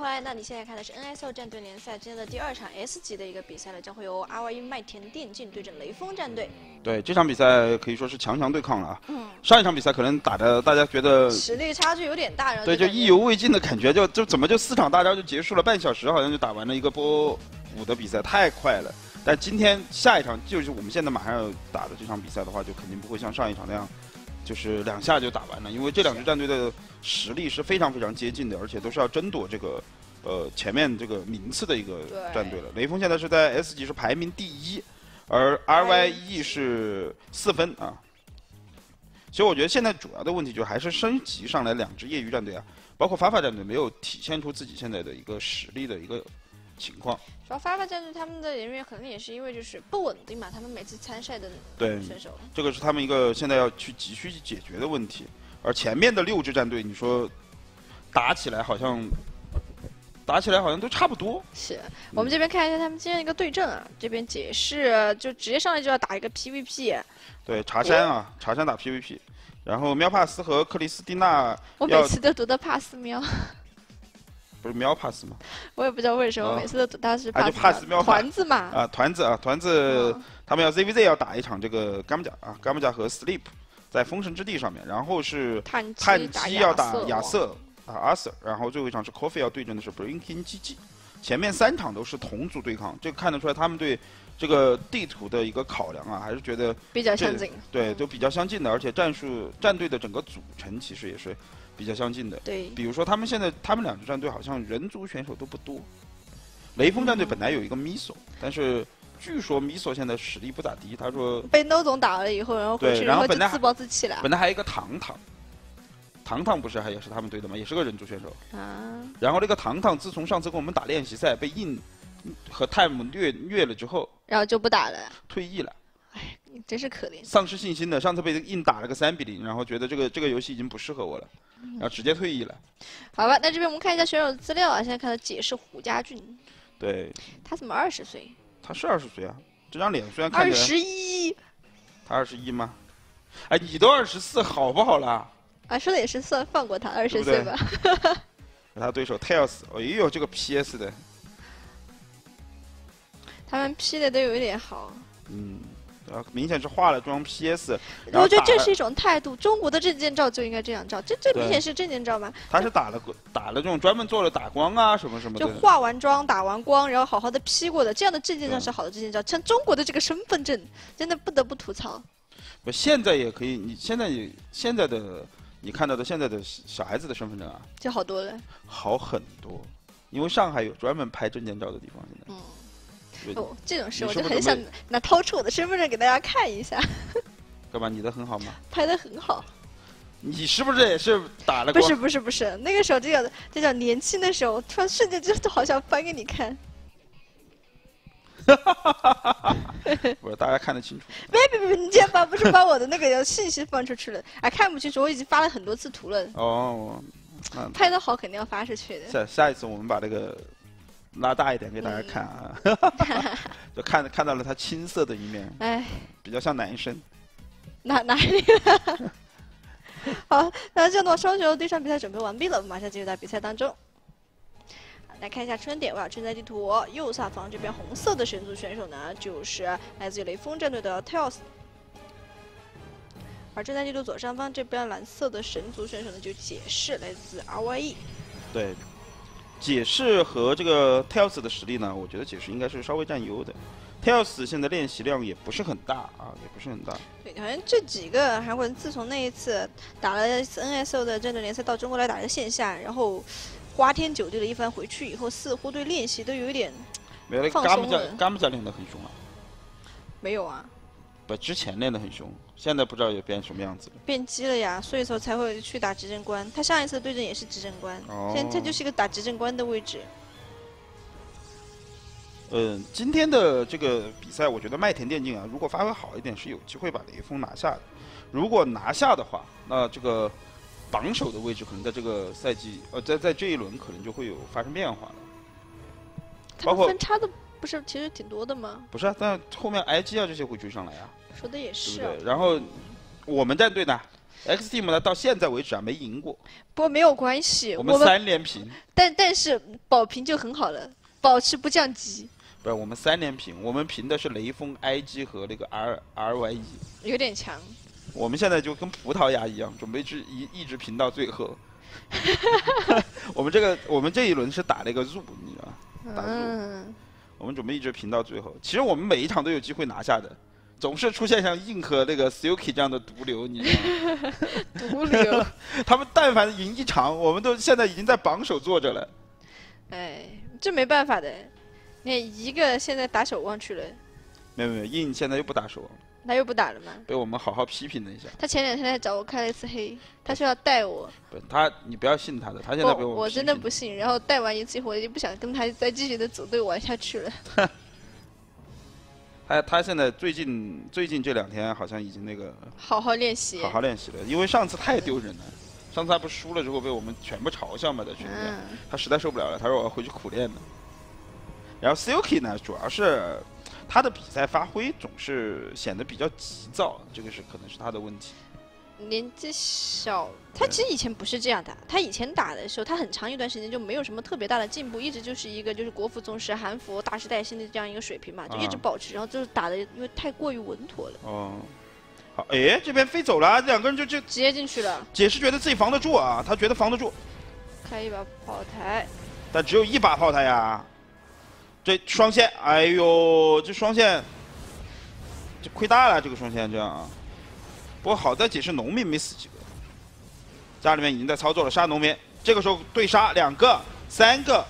回来，那你现在看的是 NSO 战队联赛今天的第二场 S 级的一个比赛了，将会由 RYE 麦田电竞对阵雷锋战队。对，这场比赛可以说是强强对抗了啊。嗯。上一场比赛可能打的大家觉得实力差距有点大，对，就意犹未尽的感觉，就就怎么就四场大招就结束了，半小时好像就打完了一个波五的比赛，太快了。但今天下一场就是我们现在马上要打的这场比赛的话，就肯定不会像上一场那样。就是两下就打完了，因为这两支战队的实力是非常非常接近的，而且都是要争夺这个，呃，前面这个名次的一个战队了。雷锋现在是在 S 级是排名第一，而 RYE 是四分啊。其实我觉得现在主要的问题就还是升级上来两支业余战队啊，包括发发战队没有体现出自己现在的一个实力的一个。情况，主要发发战队他们的人员可能也是因为就是不稳定嘛，他们每次参赛的对选手，这个是他们一个现在要去急需解决的问题。而前面的六支战队，你说打起来好像打起来好像都差不多。是我们这边看一下他们今天一个对阵啊，这边解释就直接上来就要打一个 PVP。对茶山啊，茶山打 PVP，然后喵帕斯和克里斯蒂娜，我每次都读的帕斯喵。不是喵 pass 吗？我也不知道为什么每次都读他是 pass 喵团子嘛。啊，团子啊，团子，他们要 ZVZ 要打一场这个伽马甲啊，伽马甲和 Sleep 在封神之地上面，然后是碳基要打亚瑟啊阿瑟，然后最后一场是 Coffee 要对阵的是 Blinking GG，前面三场都是同组对抗，这个看得出来他们对这个地图的一个考量啊，还是觉得比较相近。对，都比较相近的，而且战术战队的整个组成其实也是。比较相近的，对，比如说他们现在他们两支战队好像人族选手都不多。雷锋战队本来有一个米索，但是据说米索现在实力不咋地。他说被 No 总打了以后，然后回去然后就自暴自弃了。本来还有一个糖糖，糖糖不是还也是他们队的吗？也是个人族选手。啊。然后那个糖糖自从上次跟我们打练习赛被印和 Time 虐虐了之后，然后就不打了，退役了。哎，真是可怜。丧失信心的，上次被硬打了个三比零，然后觉得这个这个游戏已经不适合我了。然后直接退役了。好吧，那这边我们看一下选手资料啊。现在看到解释胡家俊。对。他怎么二十岁？他是二十岁啊，这张脸虽然看起来。二十一。他二十一吗？哎，你都二十四，好不好啦？啊，说的也是，算放过他二十岁吧。他对手 Tails，哎呦，这个 PS 的。他们 P 的都有一点好。嗯。明显是化了妆 PS，我觉得这是一种态度。中国的证件照就应该这样照，这这明显是证件照吗？他是打了打了这种专门做了打光啊什么什么的。就化完妆、打完光，然后好好的 P 过的，这样的证件照是好的证件照。像中国的这个身份证，真的不得不吐槽。不，现在也可以，你现在也现在的你看到的现在的小孩子的身份证啊，就好多了，好很多，因为上海有专门拍证件照的地方，现在。嗯。哦，这种事我就很想拿掏出我的身份证给大家看一下。干嘛？你的很好吗？拍的很好。你是不是也是打了？不是不是不是，那个时候就叫就叫年轻的时候，突然瞬间就好想翻给你看。哈哈哈哈哈！不是大家看得清楚。别别别！你今天把不是把我的那个信息放出去了？哎，看不清楚，我已经发了很多次图了。哦。拍的好，肯定要发出去的。下下一次我们把这个。拉大一点给大家看啊，就看看到了他青涩的一面，哎，比较像男生。哪哪里？好，那这样的话，双雄第一场比赛准备完毕了，马上进入到比赛当中。来看一下春点位啊，正在地图右下方这边红色的神族选手呢，就是来自于雷锋战队的 Tails，而正在地图左上方这边蓝色的神族选手呢，就解释来自 RYE。对。解释和这个 Tails 的实力呢，我觉得解释应该是稍微占优的。Tails 现在练习量也不是很大啊，也不是很大。对，好像这几个韩国人自从那一次打了 NSO 的战队联赛到中国来打一个线下，然后花天酒地的一番回去以后，似乎对练习都有一点放松了。干木家练得很凶啊？没有啊。不，之前练得很凶。现在不知道也变什么样子了，变鸡了呀，所以说才会去打执政官。他上一次对阵也是执政官，现在他就是一个打执政官的位置。嗯，今天的这个比赛，我觉得麦田电竞啊，如果发挥好一点，是有机会把雷锋拿下的。如果拿下的话，那这个榜首的位置可能在这个赛季，呃，在在这一轮可能就会有发生变化了。包括分差的不是其实挺多的吗？不是啊，但后面 IG 啊这些会追上来呀。说的也是，对不对？然后我们战队呢？X Team 呢，到现在为止啊，没赢过。不过没有关系，我们三连平。但但是保平就很好了，保持不降级。不是，我们三连平，我们平的是雷锋、IG 和那个 R R Y E。有点强。我们现在就跟葡萄牙一样，准备去一一直平到最后。我们这个，我们这一轮是打了一个入，你知道吗？打入。我们准备一直平到最后。其实我们每一场都有机会拿下的。总是出现像硬核那个 silky 这样的毒瘤，你知道吗？毒瘤。他们但凡赢一场，我们都现在已经在榜首坐着了。哎，这没办法的，你一个现在打守望去了。没有没有，硬现在又不打守望。他又不打了吗？被我们好好批评了一下。他前两天来找我开了一次黑，他说要带我。不，他你不要信他的，他现在被我。我真的不信，然后带完一次以后，我就不想跟他再继续的组队玩下去了。他他现在最近最近这两天好像已经那个好好练习，好好练习了，因为上次太丢人了，上次他不是输了之后被我们全部嘲笑嘛，在群里，他实在受不了了，他说我要回去苦练了。然后 Silky 呢，主要是他的比赛发挥总是显得比较急躁，这个是可能是他的问题。年纪小，他其实以前不是这样的。他以前打的时候，他很长一段时间就没有什么特别大的进步，一直就是一个就是国服宗师、韩服大时代新的这样一个水平嘛，就一直保持。然后就是打的，因为太过于稳妥了。哦，好，哎，这边飞走了，两个人就就直接进去了。解释觉得自己防得住啊，他觉得防得住。开一把炮台，但只有一把炮台呀。这双线，哎呦，这双线，这亏大了，这个双线这样啊。不过好在解释农民没死几个，家里面已经在操作了杀农民。这个时候对杀两个、三个、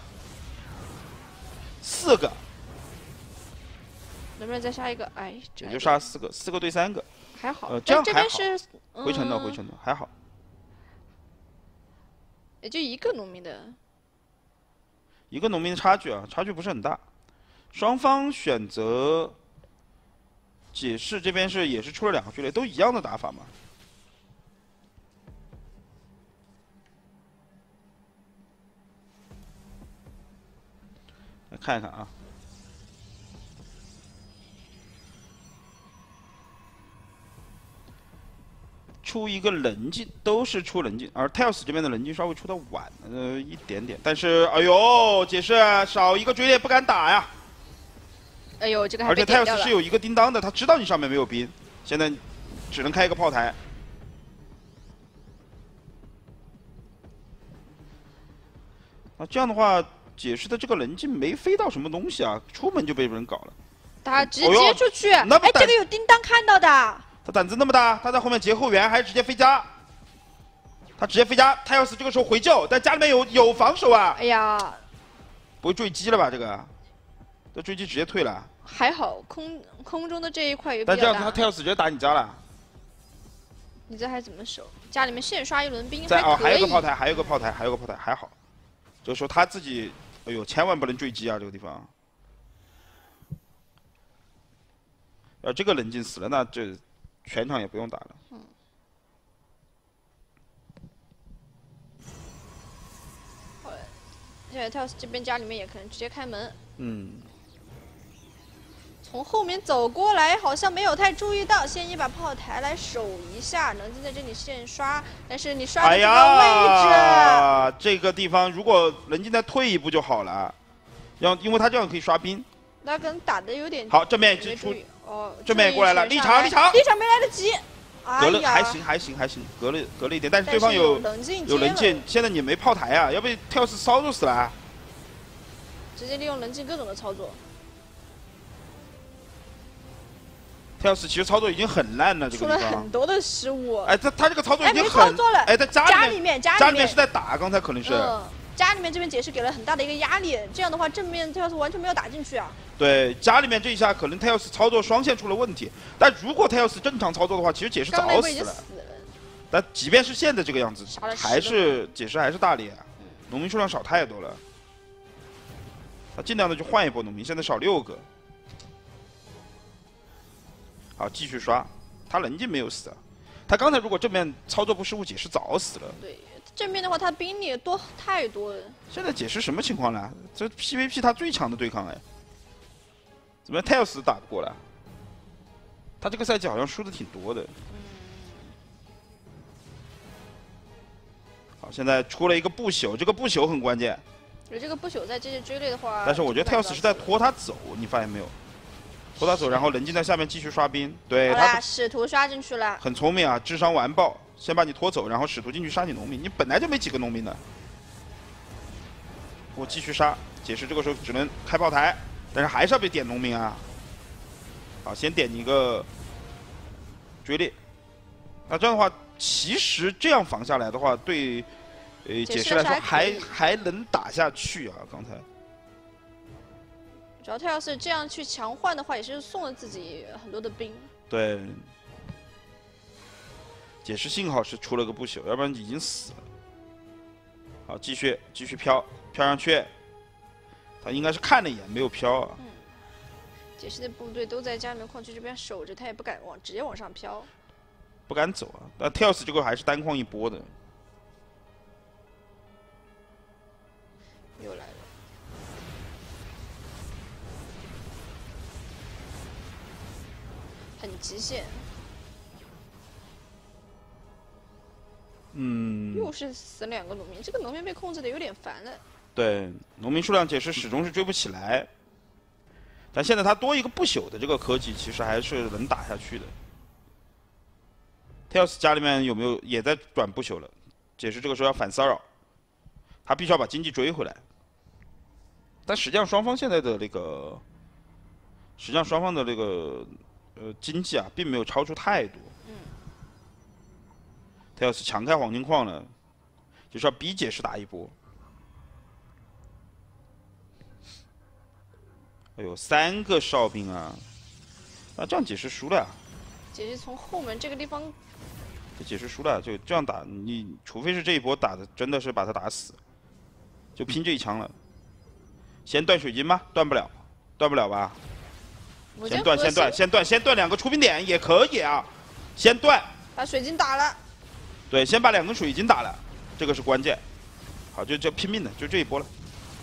四个，能不能再杀一个？哎，也就杀四个，四个对三个，还好。呃，这样还好。回城的，回城的，还好。也就一个农民的，一个农民的差距啊，差距不是很大。双方选择。解释这边是也是出了两个序列，都一样的打法嘛。来看一看啊，出一个冷静，都是出冷静，而 Tails 这边的冷静稍微出的晚了一点点，但是哎呦，解释少一个追猎不敢打呀。哎呦，这个还而且泰斯是有一个叮当的，他知道你上面没有兵，现在只能开一个炮台。那这样的话，解释的这个棱镜没飞到什么东西啊，出门就被人搞了。他直接出去，哎，这个有叮当看到的。他胆子那么大，他在后面截后援，还是直接飞家。他直接飞家，泰斯这个时候回救，但家里面有有防守啊。哎呀，不会坠机了吧？这个，这坠机直接退了。还好，空空中的这一块有但这样他跳死直接打你家了。你这还怎么守？家里面现刷一轮兵在哦，还有个炮台，还有个炮台，还有个炮台，还好。就是说他自己，哎呦，千万不能坠机啊！这个地方。要这个冷静死了，那这全场也不用打了。嗯。好嘞，现在跳这边家里面也可能直接开门。嗯。从后面走过来，好像没有太注意到，先一把炮台来守一下，能静在这里现刷，但是你刷的这个位置，这个地方如果能静再退一步就好了，要因为他这样可以刷兵。那可能打的有点好，正面直出，哦，正面过来了，立场立场，立场没来得及，隔了还行还行还行，隔了隔了一点，但是对方有有棱镜，现在你没炮台啊，要被跳死烧死了，直接利用冷静各种的操作。跳死其实操作已经很烂了，这个出了很多的失误。哎，他他这个操作已经很，哎，在家里面家里面是在打，刚才可能是。嗯，家里面这边解释给了很大的一个压力，这样的话正面跳是完全没有打进去啊。对，家里面这一下可能他要是操作双线出了问题，但如果他要是正常操作的话，其实解释早死了。但即便是现在这个样子，还是解释还是大力，农民数量少太多了。他尽量的去换一波农民，现在少六个。好，继续刷，他棱镜没有死，他刚才如果正面操作不失误，解释早死了。对，正面的话他兵力多太多了。现在解释什么情况呢？这 PVP 他最强的对抗哎，怎么样 Tails 打不过来？他这个赛季好像输的挺多的。好，现在出了一个不朽，这个不朽很关键。有这个不朽在这些追猎的话，但是我觉得 Tails 是在拖他走，你发现没有？拖他走，然后冷静在下面继续刷兵。对他使徒刷进去了，很聪明啊，智商完爆，先把你拖走，然后使徒进去杀你农民。你本来就没几个农民的，我继续杀。解释这个时候只能开炮台，但是还是要被点农民啊。好，先点一个追猎。那这样的话，其实这样防下来的话，对。呃，解释来说还还能打下去啊！刚才，主要他要是这样去强换的话，也是送了自己很多的兵。对，解释幸好是出了个不朽，要不然已经死了。好，继续继续飘飘上去，他应该是看了一眼，没有飘啊。嗯，解释的部队都在加冕矿区这边守着，他也不敢往直接往上飘，不敢走啊。那 Tails 这个还是单矿一波的。又来了，很极限。嗯。又是死两个农民，这个农民被控制的有点烦了。对，农民数量解释始终是追不起来，但现在他多一个不朽的这个科技，其实还是能打下去的。Tails 家里面有没有也在转不朽了？解释这个时候要反骚扰，他必须要把经济追回来。但实际上，双方现在的那个，实际上双方的那个呃经济啊，并没有超出太多。嗯。他要是强开黄金矿呢，就是要逼解释打一波。哎呦，三个哨兵啊！那这样解释输了。解释从后门这个地方。解释输了，就这样打，你除非是这一波打的真的是把他打死，就拼这一枪了。先断水晶吗？断不了，断不了吧？先断，先断，先断，先断两个出兵点也可以啊。先断，把水晶打了。对，先把两根水晶打了，这个是关键。好，就就拼命的，就这一波了。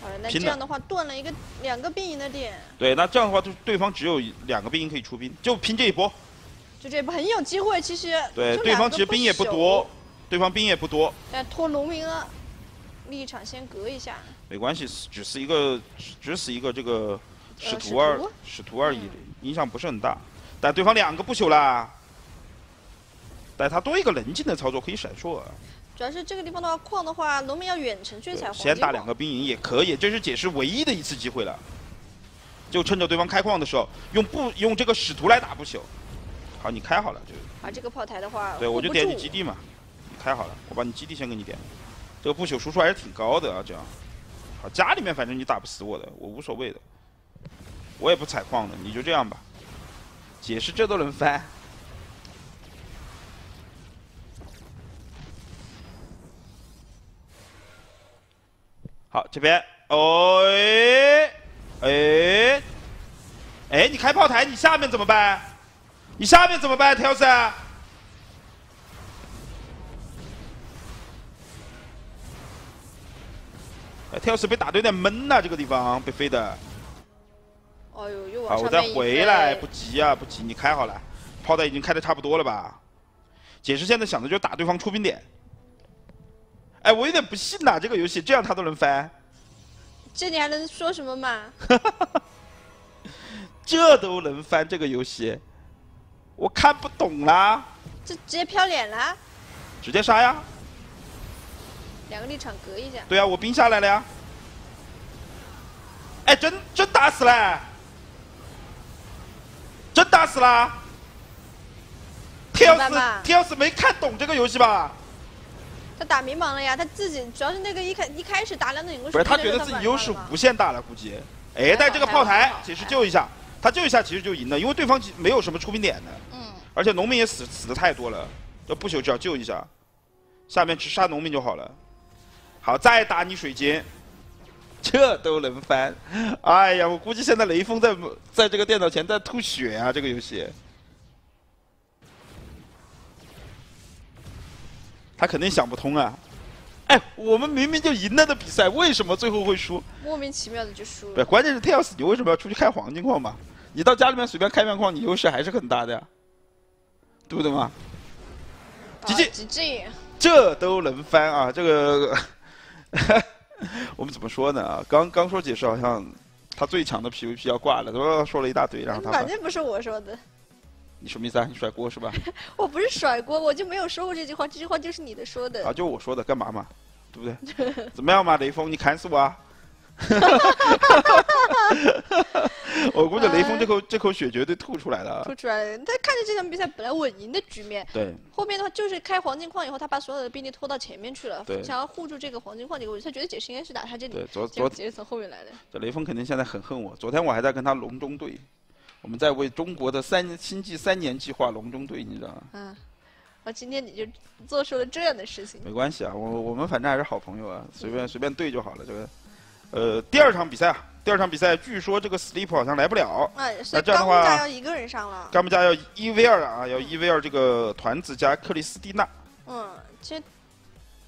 好了，那这样的话断了一个两个兵营的点。对，那这样的话，就对方只有两个兵营可以出兵，就拼这一波。就这一波很有机会，其实。对，对方其实兵也不多，对方兵也不多。但拖农民了。立场先隔一下，没关系，只是一个，只是一个这个使徒二使徒而已，影响不是很大。但对方两个不朽啦，但他多一个冷静的操作可以闪烁。啊主要是这个地方的话，矿的话，农民要远程去采。先打两个兵营也可以，这是解释唯一的一次机会了。就趁着对方开矿的时候，用不用这个使徒来打不朽。好，你开好了就。啊，这个炮台的话，对我就点你基地嘛，你开好了，我把你基地先给你点。这个不朽输出还是挺高的啊，这样，好家里面反正你打不死我的，我无所谓的，我也不采矿的，你就这样吧。解释这都能翻，好这边，哎，哎，哎，你开炮台，你下面怎么办？你下面怎么办，条子？哎，泰奥斯被打的有点闷呐，这个地方被飞的。哎呦，又往好，我再回来，不急啊，不急，你开好了，炮弹已经开的差不多了吧？解释现在想的就是打对方出兵点。哎，我有点不信呐，这个游戏这样他都能翻。这你还能说什么嘛？这都能翻这个游戏，我看不懂啦。这直接飘脸啦？直接杀呀！两个立场隔一下。对啊，我兵下来了呀。哎，真真打死了，真打死了。天要是天要是没看懂这个游戏吧？他打迷茫了呀，他自己主要是那个一开一开始打两个影不是他觉得自己优势无限大了，估计。哎，但这个炮台其实救一下，他救一下其实就赢了，因为对方没有什么出兵点的。嗯。而且农民也死死的太多了，这不朽只要救一下，下面只杀农民就好了。好，再打你水晶，这都能翻！哎呀，我估计现在雷锋在在这个电脑前在吐血啊！这个游戏，他肯定想不通啊！哎，我们明明就赢了的比赛，为什么最后会输？莫名其妙的就输了。对，关键是 Tails，你为什么要出去开黄金矿嘛？你到家里面随便开面矿，你优势还是很大的呀，对不对嘛？GG，GG。这都能翻啊！这个 我们怎么说呢？啊，刚刚说解释好像他最强的 PVP 要挂了，都说了一大堆，然后他反正不是我说的。你什么意思啊？你甩锅是吧？我不是甩锅，我就没有说过这句话，这句话就是你的说的。啊，就我说的，干嘛嘛？对不对？怎么样嘛，雷锋，你砍死我啊！我估计雷锋这口这口血绝对吐出来了。吐出来了，他看着这场比赛本来稳赢的局面，对，后面的话就是开黄金矿以后，他把所有的兵力拖到前面去了，想要护住这个黄金矿这个位置。他觉得解释应该是打他这里，对，昨昨解释从后面来的。这雷锋肯定现在很恨我。昨天我还在跟他隆中对，我们在为中国的三星际三年计划隆中对，你知道吗？嗯。我今天你就做出了这样的事情。没关系啊，我我们反正还是好朋友啊，随便随便对就好了，这个。呃，第二场比赛啊，第二场比赛，据说这个 Sleep 好像来不了。哎，那这样的话，加要一个人上了。甘木加要一 v 二啊，要一 v 二这个团子加克里斯蒂娜。嗯，其实，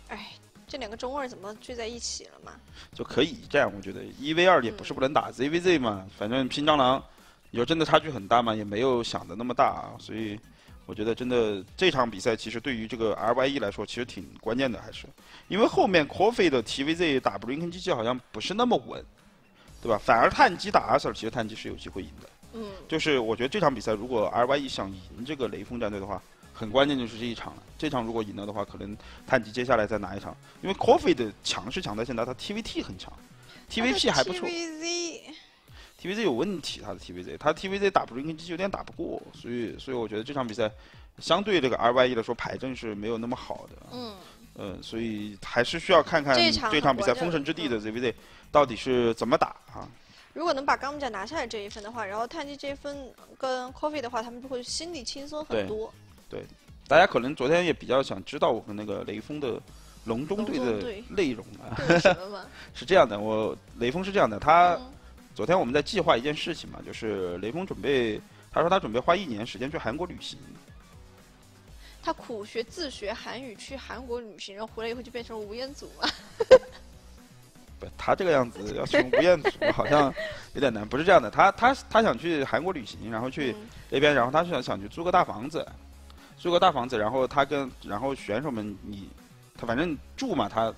哎，这两个中二怎么聚在一起了嘛？就可以这样，我觉得一 v 二也不是不能打，ZVZ 嘛，反正拼蟑螂，你说真的差距很大嘛，也没有想的那么大啊，所以。我觉得真的这场比赛其实对于这个 LYE 来说其实挺关键的，还是因为后面 Coffee 的 TVZ 打 Blinken 机器好像不是那么稳，对吧？反而碳基打阿 Sir 其实碳基是有机会赢的。嗯。就是我觉得这场比赛如果 LYE 想赢这个雷锋战队的话，很关键就是这一场了。这场如果赢了的话，可能碳基接下来再拿一场，因为 Coffee 的强是强在现在他 TVT 很强，TVP 还不错。TVZ 有问题，他的 TVZ，他 TVZ 打不跟机器有点打不过，所以所以我觉得这场比赛相对这个 RYE 来说排阵是没有那么好的。嗯。嗯，所以还是需要看看这场比赛封神之地的 ZVZ 到底是怎么打啊。如果能把钢木甲拿下来这一分的话，然后碳基这一分跟 Coffee 的话，他们就会心里轻松很多。对，大家可能昨天也比较想知道我们那个雷锋的龙中队的内容啊。是这样的，我雷锋是这样的，他。昨天我们在计划一件事情嘛，就是雷锋准备，他说他准备花一年时间去韩国旅行。他苦学自学韩语去韩国旅行，然后回来以后就变成吴彦祖嘛。不，他这个样子要成吴彦祖好像有点难。不是这样的，他他他想去韩国旅行，然后去那边，然后他想想去租个大房子，租个大房子，然后他跟然后选手们你。他反正住嘛，他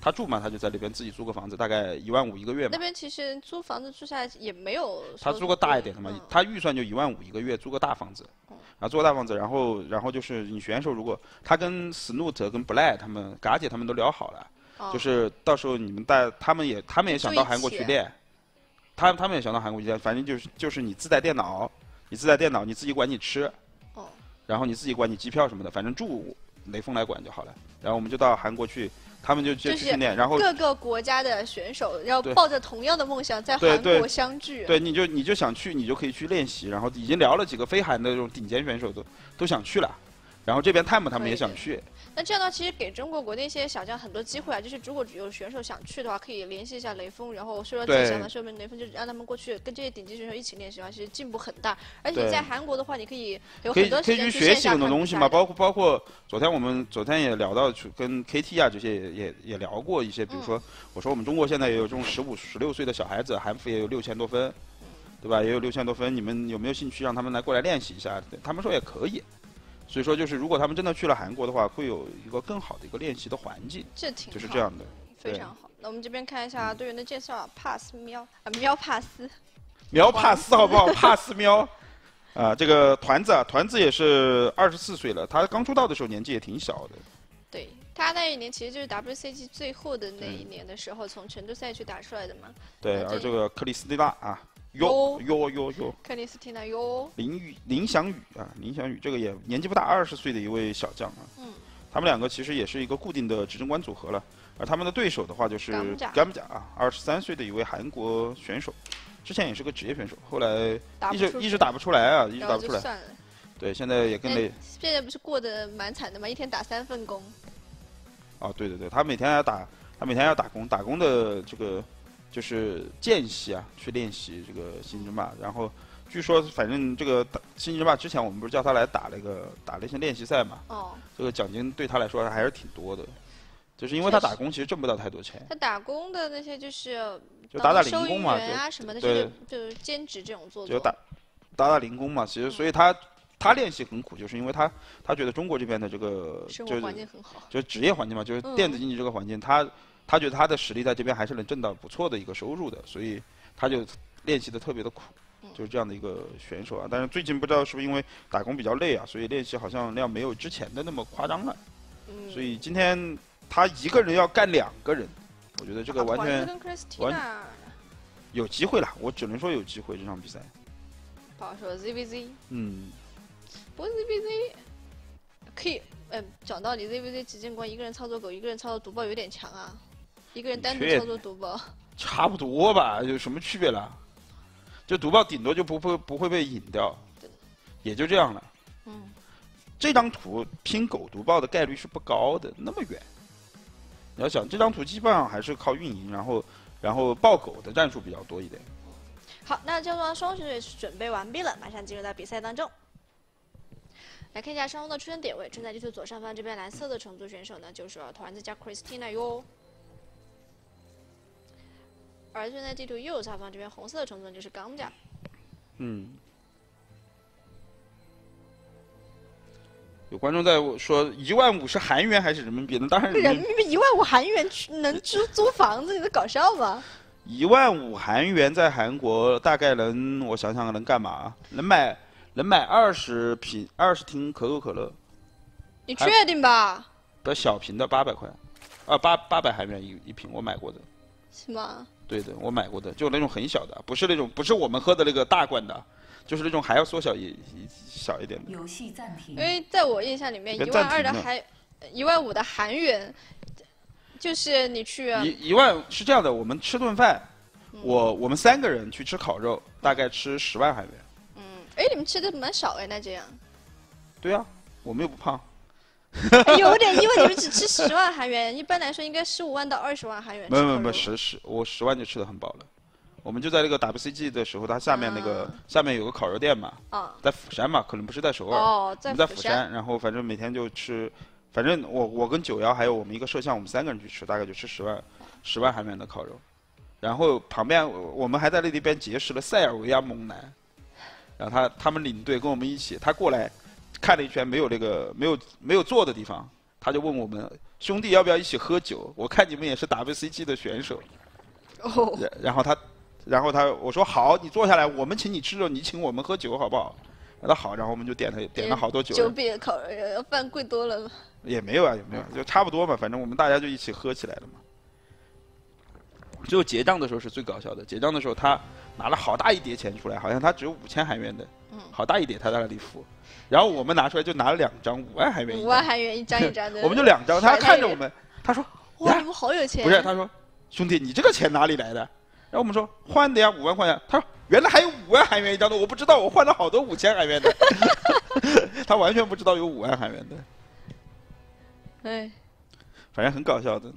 他住嘛，他就在那边自己租个房子，大概一万五一个月嘛。那边其实租房子住下来也没有。他租个大一点的嘛，他预算就一万五一个月，租个大房子。然后租个大房子，然后然后就是你选手如果他跟 Snoot 跟 Black 他们嘎姐他们都聊好了，就是到时候你们带他们也他们也想到韩国去练，他他们也想到韩国去练，反正就是就是你自带电脑，你自带电脑你自己管你吃，然后你自己管你机票什么的，反正住。雷锋来管就好了，然后我们就到韩国去，他们就就去训练，然后各个国家的选手要抱着同样的梦想在韩国相聚。对，你就你就想去，你就可以去练习，然后已经聊了几个非韩的这种顶尖选手都都想去了，然后这边 Time 他们也想去。那这样的话，其实给中国国内一些小将很多机会啊。就是如果有选手想去的话，可以联系一下雷锋，然后说说自己想的，说明雷锋就让他们过去跟这些顶级选手一起练习的话，其实进步很大。而且在韩国的话，你可以有很多可以去学习很多东西嘛。包括包括昨天我们昨天也聊到跟 KT 啊这些也也也聊过一些，比如说我说我们中国现在也有这种十五十六岁的小孩子，韩服也有六千多分，对吧？也有六千多分，你们有没有兴趣让他们来过来练习一下？他们说也可以。所以说，就是如果他们真的去了韩国的话，会有一个更好的一个练习的环境。这挺就是这样的，非常好。那我们这边看一下队员的介绍，pass 喵啊喵帕斯，喵帕斯好不好？pass 喵 啊，这个团子啊，团子也是二十四岁了，他刚出道的时候年纪也挺小的。对他那一年其实就是 WCG 最后的那一年的时候，从成都赛区打出来的嘛。对，而这个克里斯蒂娜啊。哟哟哟哟！克里斯汀娜哟！林宇林翔宇啊，林翔宇这个也年纪不大，二十岁的一位小将啊。嗯。他们两个其实也是一个固定的执政官组合了，而他们的对手的话就是甘姆贾啊，二十三岁的一位韩国选手，之前也是个职业选手，后来一直一直打不出来啊，一直打不出来。对，现在也跟雷。现在不是过得蛮惨的吗？一天打三份工。哦，对对对，他每天要打，他每天要打工，打工的这个。就是间隙啊，去练习这个星际争霸。然后据说，反正这个星际争霸之前，我们不是叫他来打那个打了一些练习赛嘛？哦。这个奖金对他来说还是挺多的，就是因为他打工其实挣不到太多钱。他打工的那些就是就打打零工嘛，啊什么的，就是就是兼职这种做。就打打打零工嘛，其实所以他他练习很苦，就是因为他他觉得中国这边的这个生活环境很好，就是职业环境嘛，就是电子竞技这个环境，他他觉得他的实力在这边还是能挣到不错的一个收入的，所以他就练习的特别的苦，就是这样的一个选手啊。但是最近不知道是不是因为打工比较累啊，所以练习好像量没有之前的那么夸张了。所以今天他一个人要干两个人，我觉得这个完全完有机会了。我只能说有机会这场比赛。不好说，ZVZ。嗯。不过 ZVZ 可以，嗯，讲道理，ZVZ 极剑关一个人操作狗，一个人操作毒爆有点强啊。一个人单独操作毒爆。差不多吧，有什么区别了？就毒爆顶多就不会不会被引掉，也就这样了。嗯。这张图拼狗毒爆的概率是不高的，那么远。你要想这张图基本上还是靠运营，然后然后爆狗的战术比较多一点。好，那焦段双选准备完毕了，马上进入到比赛当中。来看一下双方的出生点位，正在地图左上方这边蓝色的虫族选手呢，就是团子加 Christina 哟。而现在地图右下方这边红色的虫族就是钢甲。嗯。有观众在说一万五是韩元还是人民币那？当然人民币一万五韩元能租租房子？你在搞笑吗？一万五韩元在韩国大概能，我想想能干嘛？能买能买二十瓶二十听可口可乐。你确定吧？的小瓶的八百块，啊八八百韩元一一瓶，我买过的。是吗？对的，我买过的，就那种很小的，不是那种不是我们喝的那个大罐的。就是那种还要缩小一小一点的。游戏暂停。因为在我印象里面，一万二的韩，一万五的韩元，就是你去。一一万是这样的，我们吃顿饭，我我们三个人去吃烤肉，大概吃十万韩元。嗯，哎，你们吃的蛮少哎，那这样。对啊，我们又不胖。有点因为你们只吃十万韩元，一般来说应该十五万到二十万韩元。没有没有没有，十十我十万就吃的很饱了。我们就在那个 WCG 的时候，它下面那个下面有个烤肉店嘛，啊在釜山嘛，可能不是在首尔。哦，在釜山。然后反正每天就吃，反正我我跟九幺还有我们一个摄像，我们三个人去吃，大概就吃十万十万韩元的烤肉。然后旁边我们还在那边结识了塞尔维亚猛男，然后他他们领队跟我们一起，他过来看了一圈没有那个没有没有坐的地方，他就问我们兄弟要不要一起喝酒？我看你们也是 WCG 的选手。哦。然后他。然后他我说好，你坐下来，我们请你吃肉，你请我们喝酒，好不好？他说好，然后我们就点了点了好多酒。酒比烤饭贵多了。也没有啊，也没有，就差不多嘛，反正我们大家就一起喝起来了嘛。最后结账的时候是最搞笑的，结账的时候他拿了好大一叠钱出来，好像他只有五千韩元的，好大一叠他在那里付，然后我们拿出来就拿了两张五万韩元。五万韩元一张一张 的。我们就两张，他看着我们，他说：“哇，你们好有钱。”不是，他说：“兄弟，你这个钱哪里来的？”然后我们说换的呀，五万块钱。他说原来还有五万韩元一张的，我不知道，我换了好多五千韩元的。他完全不知道有五万韩元的。哎，反正很搞笑的。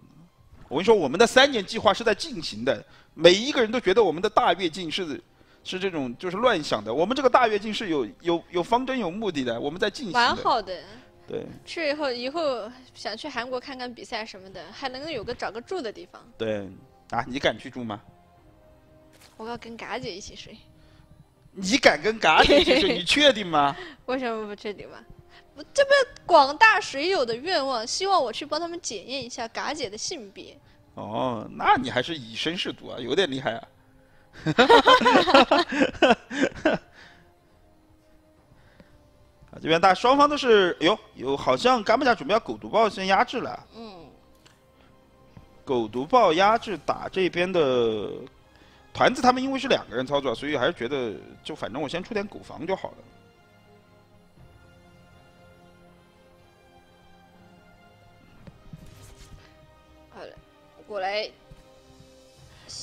我跟你说，我们的三年计划是在进行的，每一个人都觉得我们的大跃进是是这种就是乱想的。我们这个大跃进是有有有方针、有目的的，我们在进行。蛮好的。对。去以后以后想去韩国看看比赛什么的，还能有个找个住的地方。对。啊，你敢去住吗？我要跟嘎姐一起睡。你敢跟嘎姐一起睡？你确定吗？为什么不确定吗？这不广大水友的愿望，希望我去帮他们检验一下嘎姐的性别。哦，那你还是以身试毒啊，有点厉害啊。啊，这边大双方都是，哎呦，有好像嘎木甲准备要狗毒爆先压制了。嗯。狗毒爆压制打这边的。团子他们因为是两个人操作，所以还是觉得就反正我先出点狗房就好了。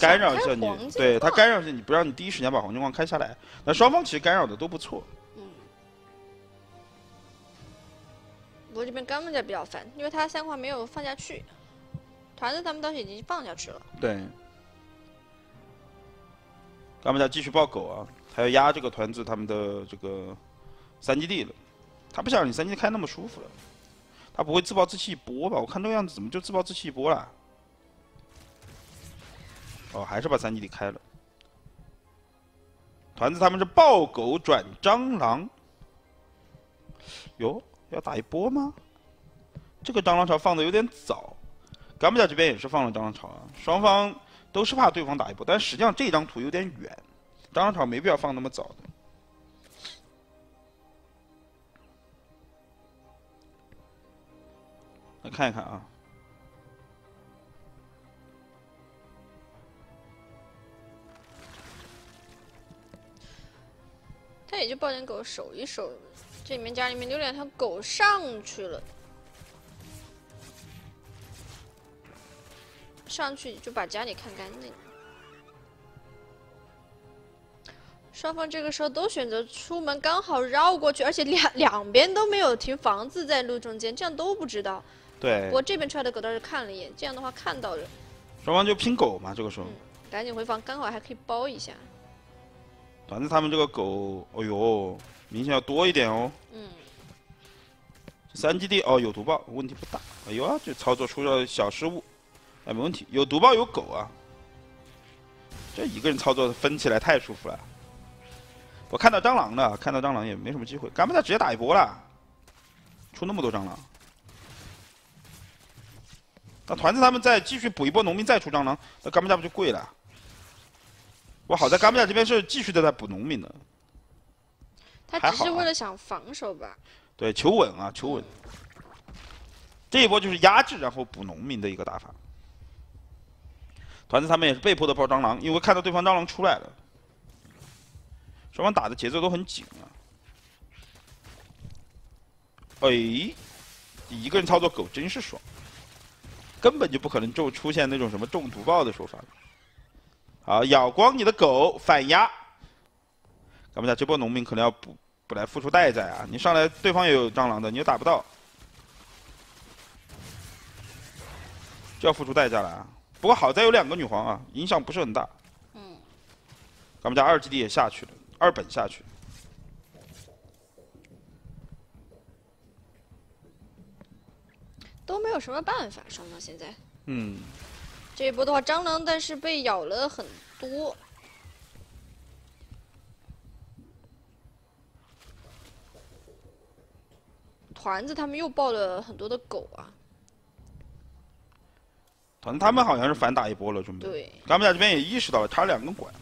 干扰一下你，对他干扰一下你，不让你第一时间把黄金矿开下来。那双方其实干扰的都不错。嗯。我这边干木家比较烦，因为他三矿没有放下去，团子他们倒是已经放下去了。对。干木家继续抱狗啊！还要压这个团子他们的这个三基地了。他不想让你三基地开那么舒服了。他不会自暴自弃一波吧？我看这个样子怎么就自暴自弃一波了？哦，还是把三级地开了。团子他们是爆狗转蟑螂。哟，要打一波吗？这个蟑螂巢放的有点早，干木家这边也是放了蟑螂巢啊。双方都是怕对方打一波，但实际上这张图有点远，蟑螂巢没必要放那么早的。来看一看啊。他也就抱点狗守一守，这里面家里面留两条狗上去了，上去就把家里看干净。双方这个时候都选择出门，刚好绕过去，而且两两边都没有停房子在路中间，这样都不知道。对。我这边出来的狗倒是看了一眼，这样的话看到了。双方就拼狗嘛，这个时候。赶紧回房，刚好还可以包一下。团子他们这个狗，哦呦，明显要多一点哦。嗯。三基地哦，有毒爆，问题不大。哎呦啊，这操作出了小失误，哎，没问题。有毒爆有狗啊，这一个人操作分起来太舒服了。我看到蟑螂了，看到蟑螂也没什么机会。干不他直接打一波了，出那么多蟑螂。那团子他们再继续补一波农民，再出蟑螂，那干不家不就贵了？我好在甘木亚这边是继续的在补农民的，他只是为了想防守吧？对，求稳啊，求稳。这一波就是压制，然后补农民的一个打法。团子他们也是被迫的爆蟑螂，因为看到对方蟑螂出来了。双方打的节奏都很紧啊。哎，一个人操作狗真是爽，根本就不可能就出现那种什么中毒爆的说法。好，咬光你的狗，反压。咱们家这波农民可能要不不来付出代价啊！你上来，对方也有蟑螂的，你又打不到，就要付出代价了啊！不过好在有两个女皇啊，影响不是很大。嗯。干不家二基地也下去了，二本下去。都没有什么办法，双方现在。嗯。这一波的话，蟑螂但是被咬了很多。团子他们又爆了很多的狗啊！团他们好像是反打一波了，准备。对。他们家这边也意识到了，差两根管。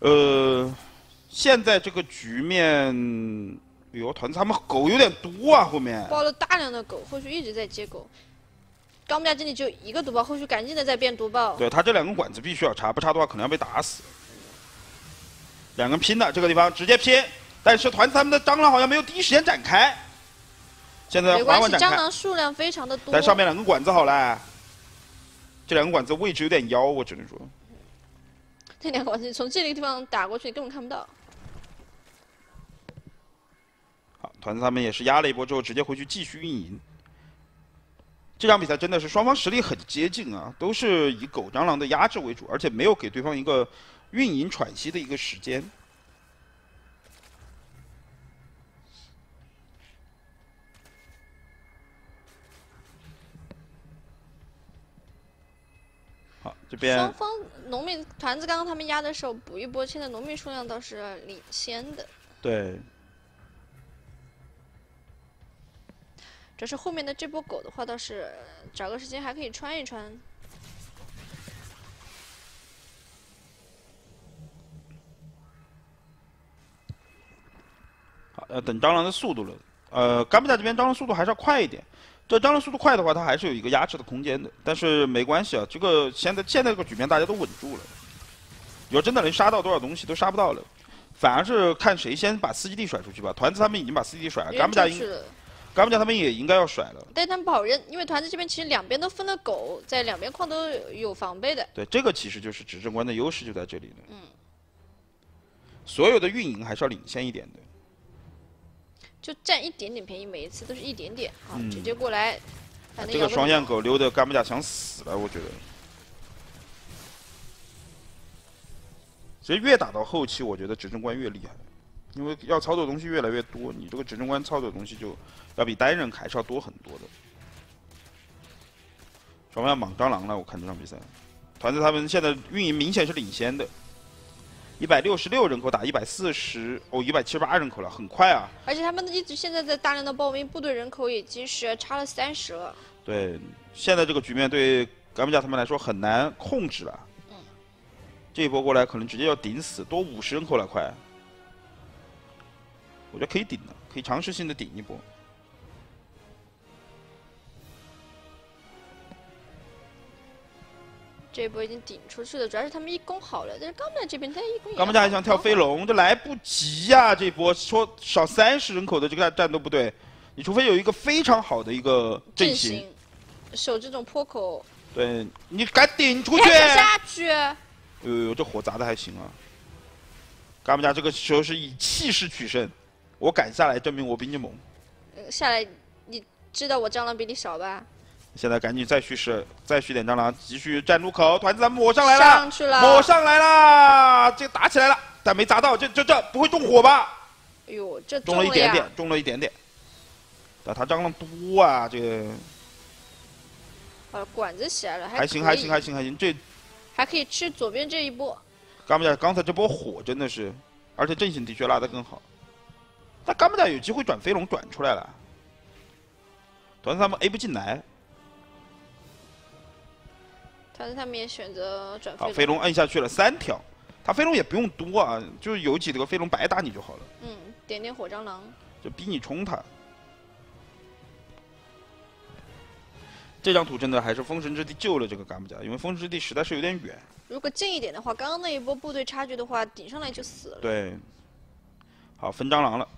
呃，现在这个局面，哎呦，团子他们狗有点多啊，后面。爆了大量的狗，后续一直在接狗。高木家这里就一个毒爆，后续赶紧的再变毒爆。对他这两根管子必须要插，不插的话可能要被打死。两根拼的这个地方直接拼，但是团子他们的蟑螂好像没有第一时间展开。现在缓缓展开。蟑螂数量非常的多。但上面两根管子好了，这两根管子位置有点妖，我只能说。这两个管子从这个地方打过去根本看不到。好，团子他们也是压了一波之后直接回去继续运营。这场比赛真的是双方实力很接近啊，都是以狗蟑螂的压制为主，而且没有给对方一个运营喘息的一个时间。好，这边双方农民团子刚刚他们压的时候补一波，现在农民数量倒是领先的。对。这是后面的这波狗的话，倒是找个时间还可以穿一穿。好，要等蟑螂的速度了。呃，甘布加这边蟑螂速度还是要快一点。这蟑螂速度快的话，它还是有一个压制的空间的。但是没关系啊，这个现在现在这个局面大家都稳住了。你说真的能杀到多少东西都杀不到了，反而是看谁先把四基地甩出去吧。团子他们已经把四基地甩了，甘布加应。干木匠他们也应该要甩了，但他们不好认，因为团子这边其实两边都分了狗，在两边矿都有防备的。对，这个其实就是执政官的优势就在这里了。嗯。所有的运营还是要领先一点的。就占一点点便宜，每一次都是一点点，好，直接过来。这个双线狗溜的干木匠想死了，我觉得。其实越打到后期，我觉得执政官越厉害。因为要操作的东西越来越多，你这个执政官操作的东西就要比单人还是要多很多的。双方要莽蟑螂了，我看这场比赛，团子他们现在运营明显是领先的。一百六十六人口打一百四十，哦，一百七十八人口了，很快啊！而且他们一直现在在大量的报名，部队人口已经是差了三十了。对，现在这个局面对甘布加他们来说很难控制了。嗯。这一波过来可能直接要顶死，多五十人口了，快！我觉得可以顶的，可以尝试性的顶一波。这一波已经顶出去了，主要是他们一攻好了，但是冈布这边他一攻。冈布加还想跳飞龙，这来不及呀！这波说少三十人口的这个战斗部队，你除非有一个非常好的一个阵型，守这种坡口。对你敢顶出去？下去。呦呦，这火砸的还行啊！冈布加这个时候是以气势取胜，我敢下来证明我比你猛。下来，你知道我蟑螂比你少吧？现在赶紧再蓄势，再蓄点蟑螂，继续站路口。团子他们抹上来了，上去了，抹上来了，这个打起来了，但没砸到，这这这不会中火吧？哎呦，这中了一点点，中了一点点。但他蟑螂多啊，这个。啊，管子起来了，还行还行还行还行，这还可以吃左边这一波。干不家刚才这波火真的是，而且阵型的确拉得更好。但干不家有机会转飞龙转出来了，团子他们 A 不进来。但是他们也选择转飞龙，摁下去了三条，他飞龙也不用多啊，就是有几个飞龙白打你就好了。嗯，点点火蟑螂，就逼你冲他。这张图真的还是封神之地救了这个甘木甲，因为封神之地实在是有点远。如果近一点的话，刚刚那一波部队差距的话，顶上来就死了。对，好分蟑螂了。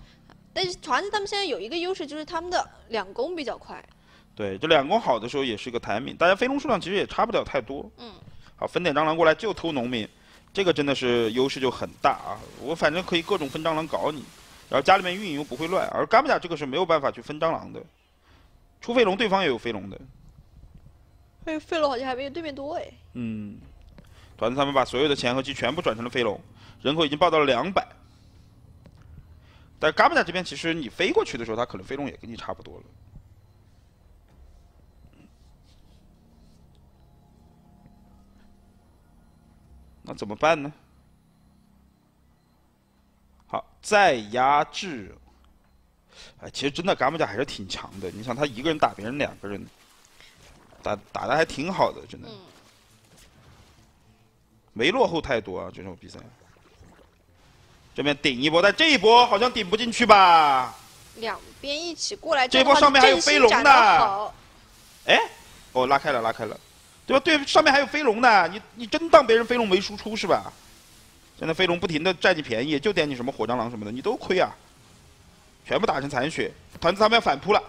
但是团子他们现在有一个优势，就是他们的两攻比较快。对，这两攻好的时候也是一个台面，大家飞龙数量其实也差不了太多。嗯。好，分点蟑螂过来就偷农民，这个真的是优势就很大啊！我反正可以各种分蟑螂搞你，然后家里面运营又不会乱，而甘布甲这个是没有办法去分蟑螂的，出飞龙对方也有飞龙的。哎，飞龙好像还没有对面多哎。嗯。团子他们把所有的钱和鸡全部转成了飞龙，人口已经爆到了两百。但甘布甲这边其实你飞过去的时候，他可能飞龙也跟你差不多了。那怎么办呢？好，再压制。哎，其实真的甘木甲还是挺强的。你想，他一个人打别人两个人，打打的还挺好的，真的。没落后太多啊，这种比赛。这边顶一波，但这一波好像顶不进去吧？两边一起过来，这波上面还有飞龙呢。哎，哦，拉开了，拉开了。对吧？对，上面还有飞龙呢，你你真当别人飞龙没输出是吧？现在飞龙不停的占你便宜，就点你什么火蟑螂什么的，你都亏啊！全部打成残血，团子他们要反扑了，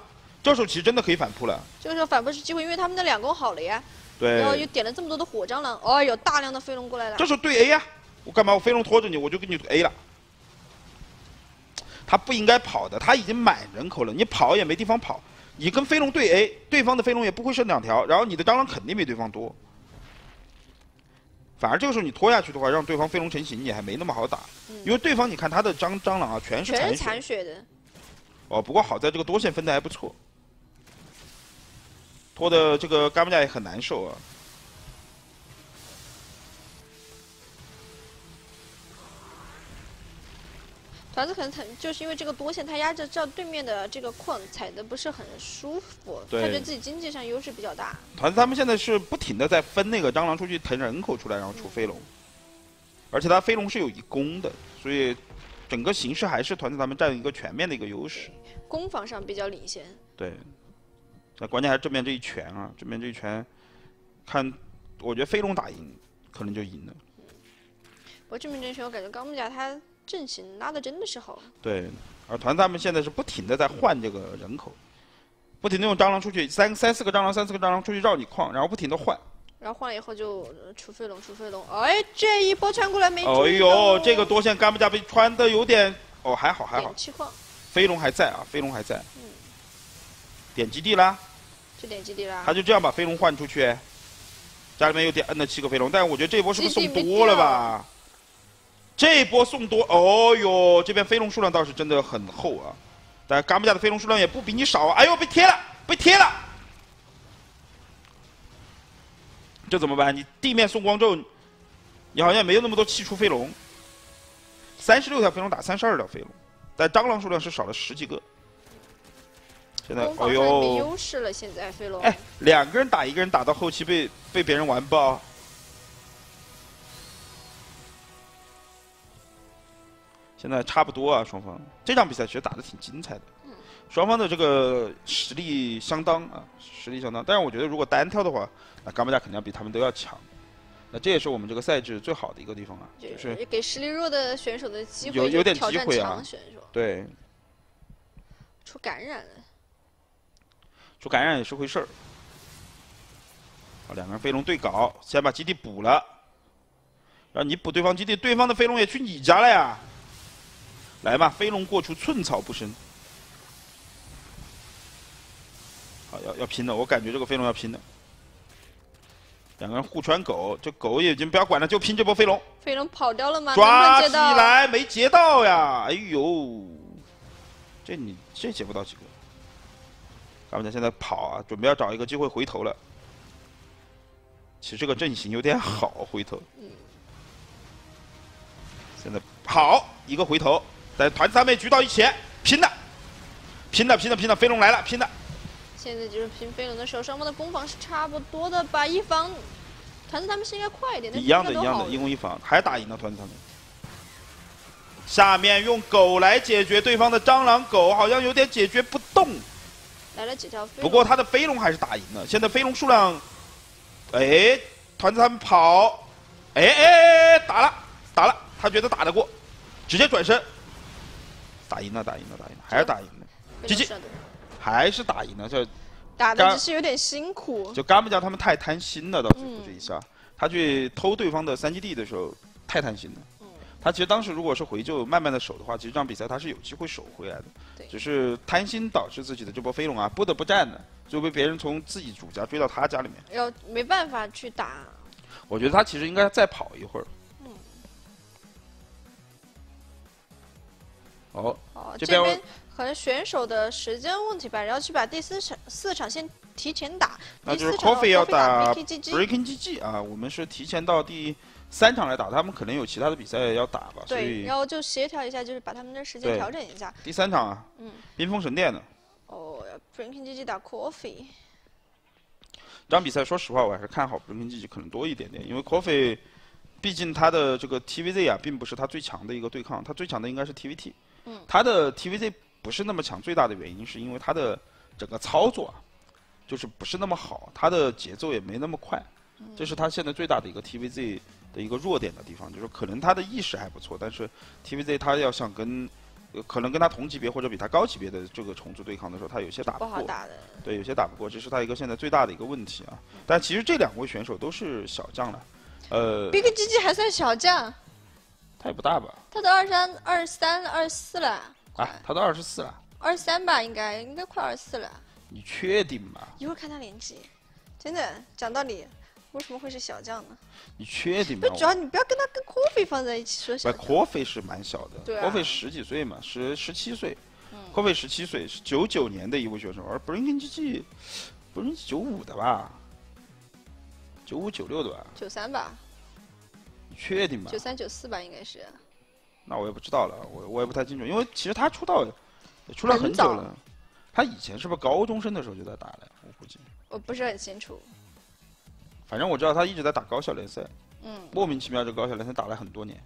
这时候其实真的可以反扑了。这个时候反扑是机会，因为他们的两攻好了呀。对。然后又点了这么多的火蟑螂，哦，有大量的飞龙过来了。这时候对 A 呀，我干嘛？我飞龙拖着你，我就给你 A 了。他不应该跑的，他已经满人口了，你跑也没地方跑。你跟飞龙对 A，对方的飞龙也不会剩两条，然后你的蟑螂肯定比对方多。反而这个时候你拖下去的话，让对方飞龙成型，你还没那么好打，因为对方你看他的蟑蟑螂啊，全是残血的。哦，不过好在这个多线分的还不错，拖的这个甘木加也很难受啊。团子可能他就是因为这个多线，他压着叫对面的这个矿踩的不是很舒服，他觉得自己经济上优势比较大。团子他们现在是不停的在分那个蟑螂出去腾人口出来，然后出飞龙，而且他飞龙是有一攻的，所以整个形势还是团子他们占一个全面的一个优势。攻防上比较领先。对，那关键还是正面这一拳啊，正面这一拳，看，我觉得飞龙打赢可能就赢了。不过正面这一拳，我感觉钢木甲他。阵型拉的真的是好。对，而团他们现在是不停的在换这个人口，不停的用蟑螂出去，三三四个蟑螂，三四个蟑螂出去绕你矿，然后不停的换。然后换了以后就出飞龙，出飞龙。哎，这一波穿过来没？哎呦，这个多线干不加被穿的有点，哦，还好还好。气矿。飞龙还在啊，飞龙还在。嗯。点基地啦。就点基地啦。他就这样把飞龙换出去，家里面又点摁了七个飞龙，但是我觉得这一波是不是送多了吧？这一波送多，哦哟，这边飞龙数量倒是真的很厚啊，但嘎木家的飞龙数量也不比你少啊！哎呦，被贴了，被贴了，这怎么办？你地面送光之后，你好像没有那么多气出飞龙，三十六条飞龙打三十二条飞龙，但蟑螂数量是少了十几个。现在，哎呦，没优势了。现在飞龙，哎，两个人打一个人，打到后期被被别人完爆。现在差不多啊，双方这场比赛其实打的挺精彩的。双方的这个实力相当啊，实力相当。但是我觉得如果单挑的话，那伽马加肯定要比他们都要强。那这也是我们这个赛制最好的一个地方啊，就是给实力弱的选手的机会，有有点机会啊。对，出感染了，出感染也是回事儿。好，两个人飞龙对搞，先把基地补了，然后你补对方基地，对方的飞龙也去你家了呀。来吧，飞龙过处寸草不生。好，要要拼了！我感觉这个飞龙要拼了。两个人互传狗，这狗已经不要管了，就拼这波飞龙。飞龙跑掉了吗？抓起来，没截到呀！哎呦，这你这截不到几个。他们家现在跑啊，准备要找一个机会回头了。其实这个阵型有点好，回头。现在好一个回头，在团三妹聚到一起，拼了，拼了，拼了，拼了！飞龙来了，拼了。现在就是拼飞龙的时候，双方的攻防是差不多的吧？一方团子他们是应该快一点，一样的，一样的，一攻一防，还打赢了团子他们。下面用狗来解决对方的蟑螂狗，好像有点解决不动。来了几条飞不过他的飞龙还是打赢了。现在飞龙数量，哎，团子他们跑，哎哎，打了，打了，他觉得打得过，直接转身，打赢了，打赢了，打赢了，还是打赢了，继续。还是打赢了，就打的只是有点辛苦。就干木匠他们太贪心了，到最后这一下，他去偷对方的三基地的时候太贪心了。他其实当时如果是回救慢慢的守的话，其实这场比赛他是有机会守回来的。只是贪心导致自己的这波飞龙啊不得不战的，就被别人从自己主家追到他家里面。要没办法去打。我觉得他其实应该再跑一会儿。嗯。哦。哦，这边。可能选手的时间问题吧，然后去把第四场四场先提前打。那就是 Coffee 要打 Breaking GG 啊，我们是提前到第三场来打，他们可能有其他的比赛要打吧。对，然后就协调一下，就是把他们的时间调整一下。第三场啊，嗯，冰封神殿的。哦，Breaking GG 打 Coffee。这场比赛说实话，我还是看好 Breaking GG 可能多一点点，因为 Coffee 毕竟他的这个 TVZ 啊，并不是他最强的一个对抗，他最强的应该是 TVT。嗯。他的 TVZ。不是那么强，最大的原因是因为他的整个操作啊，就是不是那么好，他的节奏也没那么快，这是他现在最大的一个 TVZ 的一个弱点的地方，就是可能他的意识还不错，但是 TVZ 他要想跟可能跟他同级别或者比他高级别的这个虫族对抗的时候，他有些打不过，对，有些打不过，这是他一个现在最大的一个问题啊。但其实这两位选手都是小将了，呃，Big GG 还算小将，他也不大吧？他都二三、二三、二四了。啊，他都二十四了，二三吧，应该应该快二十四了。你确定吗？一会儿看他年纪，真的讲道理，为什么会是小将呢？你确定吗？不，主要你不要跟他跟 Coffee 放在一起说小。Coffee 是蛮小的，对 Coffee 十几岁嘛，十十七岁，Coffee 十七岁，是九九年的一位选手，而 Brinking GG 不是九五的吧？九五九六的吧？九三吧？你确定吗？九三九四吧，应该是。那我也不知道了，我我也不太清楚，因为其实他出道出来很久了，他以前是不是高中生的时候就在打了？我估计我不是很清楚。反正我知道他一直在打高校联赛，嗯，莫名其妙这高校联赛打了很多年，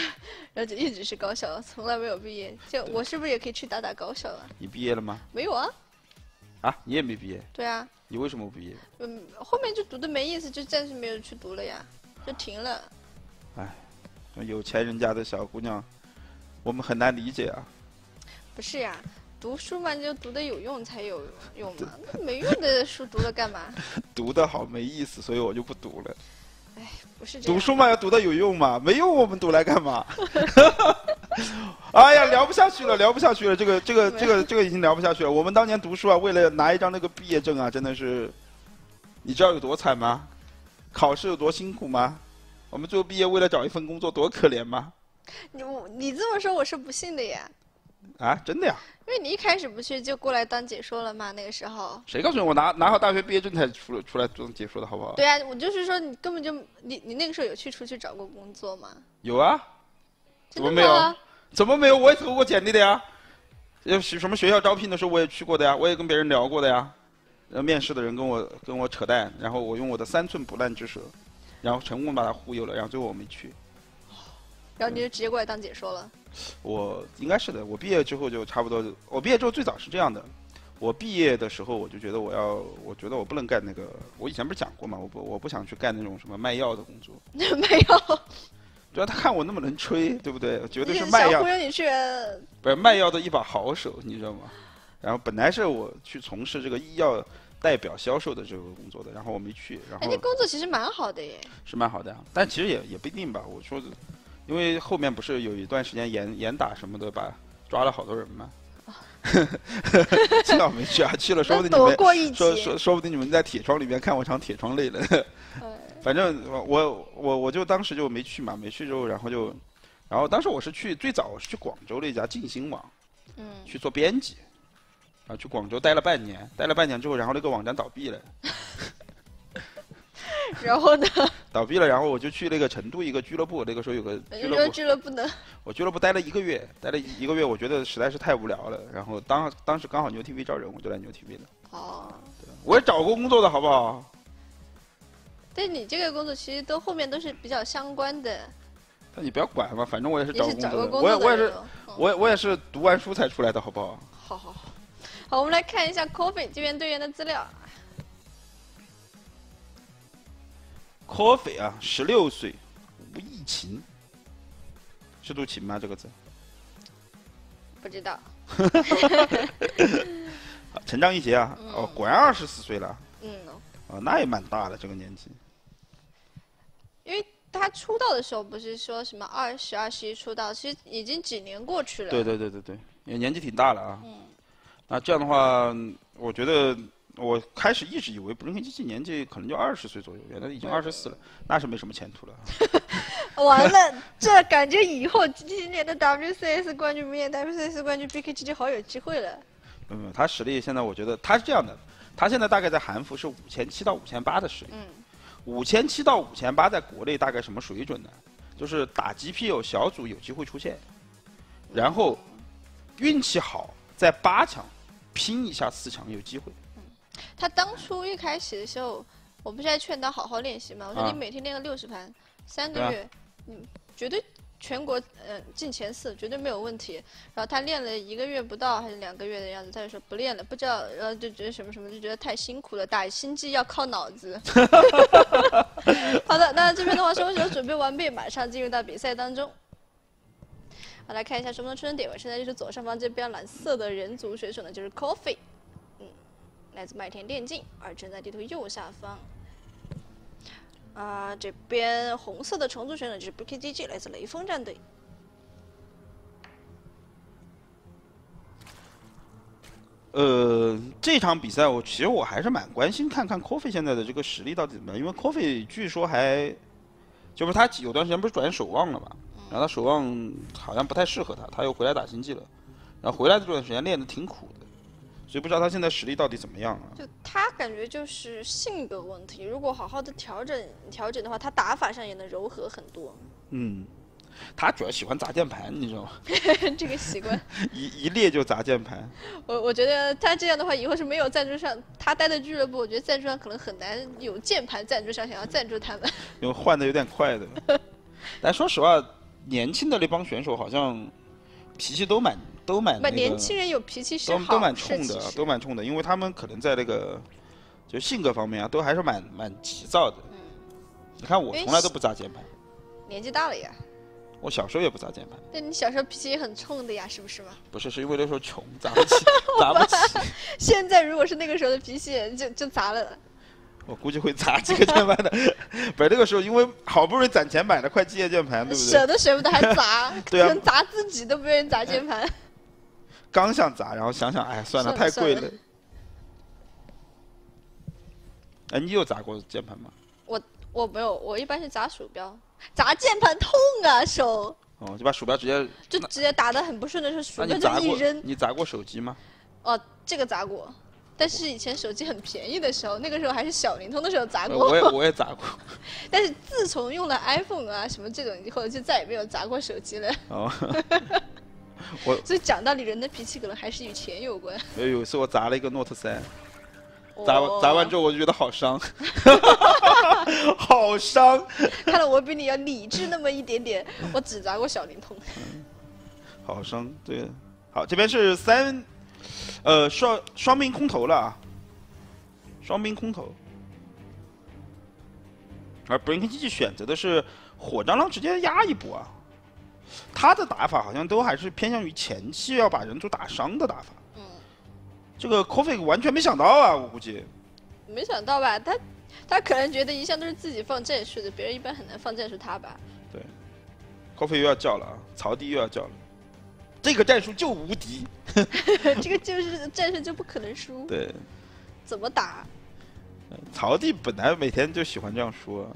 然后就一直是高校，从来没有毕业。就我是不是也可以去打打高校啊？你毕业了吗？没有啊。啊，你也没毕业？对啊。你为什么不毕业？嗯，后面就读的没意思，就暂时没有去读了呀，就停了。哎。有钱人家的小姑娘，我们很难理解啊。不是呀，读书嘛，就读的有用才有用嘛。那没用的书读了干嘛？读的好没意思，所以我就不读了。哎，不是。读书嘛，要读的有用嘛，没用我们读来干嘛？哎呀，聊不下去了，聊不下去了，这个这个这个这个已经聊不下去了。我们当年读书啊，为了拿一张那个毕业证啊，真的是，你知道有多惨吗？考试有多辛苦吗？我们最后毕业为了找一份工作多可怜吗？你我你这么说我是不信的呀。啊，真的呀？因为你一开始不去就过来当解说了吗？那个时候。谁告诉你我拿拿好大学毕业证才出出来做解说的好不好？对啊，我就是说你根本就你你那个时候有去出去找过工作吗？有啊。怎么没有？怎么没有？我也投过简历的呀。要什么学校招聘的时候我也去过的呀，我也跟别人聊过的呀。然后面试的人跟我跟我扯淡，然后我用我的三寸不烂之舌，然后成功把他忽悠了，然后最后我没去。然后你就直接过来当解说了。我应该是的，我毕业之后就差不多。我毕业之后最早是这样的，我毕业的时候我就觉得我要，我觉得我不能干那个。我以前不是讲过嘛，我不我不想去干那种什么卖药的工作。卖药。主要他看我那么能吹，对不对？绝对是卖药。忽悠你去。不是卖药的一把好手，你知道吗？然后本来是我去从事这个医药代表销售的这个工作的，然后我没去。然后。哎，工作其实蛮好的耶。是蛮好的，但其实也也不一定吧。我说，因为后面不是有一段时间严严打什么的，把抓了好多人嘛。幸好没去啊，去了说不定你们说说说不定你们在铁窗里面看我场铁窗泪了。反正我我我就当时就没去嘛，没去之后，然后就，然后当时我是去最早是去广州的一家静心网，嗯，去做编辑，然后去广州待了半年，待了半年之后，然后那个网站倒闭了，然后呢？倒闭了，然后我就去那个成都一个俱乐部，那个时候有个俱乐部，俱乐部呢？我俱乐部待了一个月，待了一个月，我觉得实在是太无聊了，然后当当时刚好牛 TV 招人，我就来牛 TV 了。哦，我也找过工作的好不好？但你这个工作其实都后面都是比较相关的。那你不要管嘛，反正我也是找工作，我也我也是，我我也是读完书才出来的，好不好？好好好，好，我们来看一下 Coffee 这边队员的资料。Coffee 啊，十六岁，吴亦勤，是读琴吗？这个字？不知道。成长一截啊！哦，果然二十四岁了。嗯。哦，那也蛮大的这个年纪。因为他出道的时候不是说什么二十二十一出道，其实已经几年过去了。对对对对对，也年纪挺大了啊。嗯。那这样的话，我觉得我开始一直以为布林肯基奇年纪可能就二十岁左右，原来已经二十四了，那是没什么前途了。完了，这感觉以后今年的 WCS 冠军、明年 WCS 冠军 BKGG 好有机会了。嗯，他实力现在我觉得他是这样的。他现在大概在韩服是五千七到五千八的实力，嗯。五千七到五千八在国内大概什么水准呢？就是打 GPO 小组有机会出现，然后运气好在八强拼一下四强有机会。他当初一开始的时候，我不是在劝他好好练习吗？我说你每天练个六十盘，三个月，嗯，绝对。全国嗯进前四绝对没有问题，然后他练了一个月不到还是两个月的样子，他就说不练了，不知道，然后就觉得什么什么，就觉得太辛苦了，打心机要靠脑子。好的，那这边的话双手准备完毕，马上进入到比赛当中。好，来看一下双方出生点位，现在就是左上方这边蓝色的人族选手呢，就是 Coffee，嗯，来自麦田电竞，而正在地图右下方。啊，这边红色的虫族选手就是 b k g g 来自雷锋战队。呃，这场比赛我其实我还是蛮关心，看看 Coffee 现在的这个实力到底怎么样，因为 Coffee 据说还，就是他有段时间不是转守望了嘛，然后他守望好像不太适合他，他又回来打星际了，然后回来这段时间练的挺苦的。所以不知道他现在实力到底怎么样啊？就他感觉就是性格问题，如果好好的调整调整的话，他打法上也能柔和很多。嗯，他主要喜欢砸键盘，你知道吗？这个习惯。一一列就砸键盘。我我觉得他这样的话，以后是没有赞助商，他待的俱乐部，我觉得赞助商可能很难有键盘赞助商想要赞助他们。因为换的有点快的。但说实话，年轻的那帮选手好像脾气都蛮。都蛮那个，年轻人有脾气是好，都蛮冲的，都蛮冲的，因为他们可能在那个就性格方面啊，都还是蛮蛮急躁的。嗯，你看我从来都不砸键盘，年纪大了呀。我小时候也不砸键盘。那你小时候脾气也很冲的呀，是不是嘛？不是，是因为那时候穷，砸不起，砸不起。现在如果是那个时候的脾气，就就砸了。我估计会砸几个键盘的，不是那个时候，因为好不容易攒钱买了块机械键盘，对不对？舍都舍不得还砸，对啊，砸自己都不愿意砸键盘。刚想砸，然后想想，哎，算了，太贵了。哎，你有砸过键盘吗？我我没有，我一般是砸鼠标，砸键盘痛啊手。哦，就把鼠标直接就直接打的很不顺的时候，鼠标就一扔。你砸过手机吗？哦，这个砸过，但是以前手机很便宜的时候，那个时候还是小灵通的时候砸过。我 也我也砸过。但是自从用了 iPhone 啊什么这种以后，就再也没有砸过手机了。哦。我所以讲道理，人的脾气可能还是与钱有关。有一次我砸了一个 Note 三，砸砸完之后我就觉得好伤，好伤。看来我比你要理智那么一点点。我只砸过小灵通。好伤，对。好，这边是三，呃，双双兵空投了啊，双兵空投，而 b r i n k 机器选择的是火蟑螂直接压一波啊，他的打法好像都还是偏向于前期要把人族打伤的打法。嗯，这个 Coffee 完全没想到啊，我估计。没想到吧？他他可能觉得一向都是自己放战术的，别人一般很难放战术他吧？对，Coffee 又要叫了啊，曹迪又要叫了。这个战术就无敌，这个就是战术就不可能输。对，怎么打？曹帝本来每天就喜欢这样说，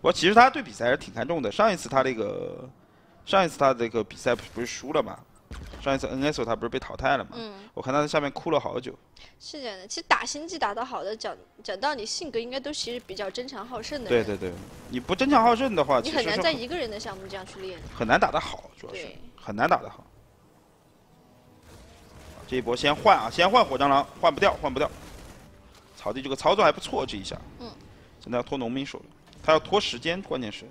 我其实他对比赛还是挺看重的。上一次他那个，上一次他这个比赛不是输了嘛？上一次 NSO 他不是被淘汰了嘛？嗯。我看他在下面哭了好久。是这样的，其实打星际打得好的，讲讲道理，性格应该都其实比较争强好胜的。对对对，你不争强好胜的话，你很难在一个人的项目这样去练。很难打得好，主要是很难打得好。这一波先换啊，先换火蟑螂，换不掉，换不掉。草地这个操作还不错，这一下。嗯。现在要拖农民手了，他要拖时间，关键是，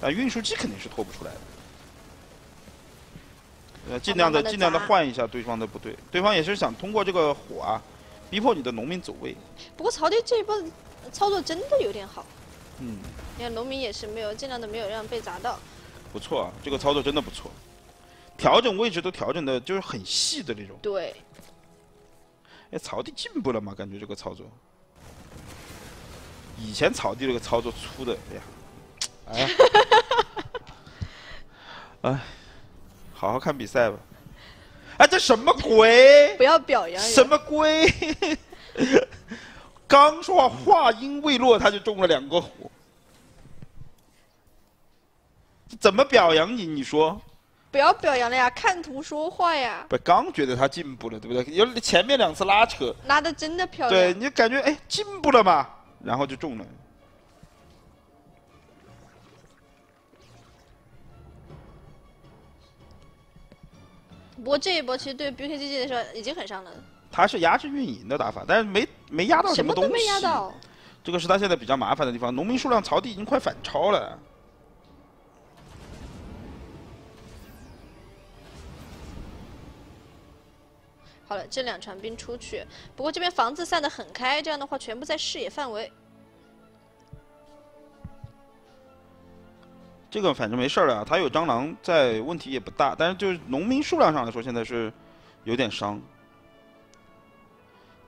但运输机肯定是拖不出来的。呃，尽量的尽量的换一下对方的部队，对方也是想通过这个火啊，逼迫你的农民走位。不过曹地这一波操作真的有点好。嗯。你看农民也是没有尽量的没有让被砸到。不错啊，这个操作真的不错。调整位置都调整的，就是很细的那种。对。哎，草地进步了嘛？感觉这个操作。以前草地那个操作粗的，哎呀，哎，哎，好好看比赛吧。哎，这什么鬼？不要表扬。什么鬼？刚说话话音未落，他就中了两个火。怎么表扬你？你说？不要表扬了呀，看图说话呀。不，刚觉得他进步了，对不对？有前面两次拉扯，拉的真的漂亮。对你感觉哎进步了嘛，然后就中了。不过这一波其实对 BKGG 来说已经很伤了。他是压制运营的打法，但是没没压到什么东西。什么都没压到。这个是他现在比较麻烦的地方，农民数量曹地已经快反超了。好了，这两船兵出去。不过这边房子散得很开，这样的话全部在视野范围。这个反正没事了，他有蟑螂在，问题也不大。但是就是农民数量上来说，现在是有点伤。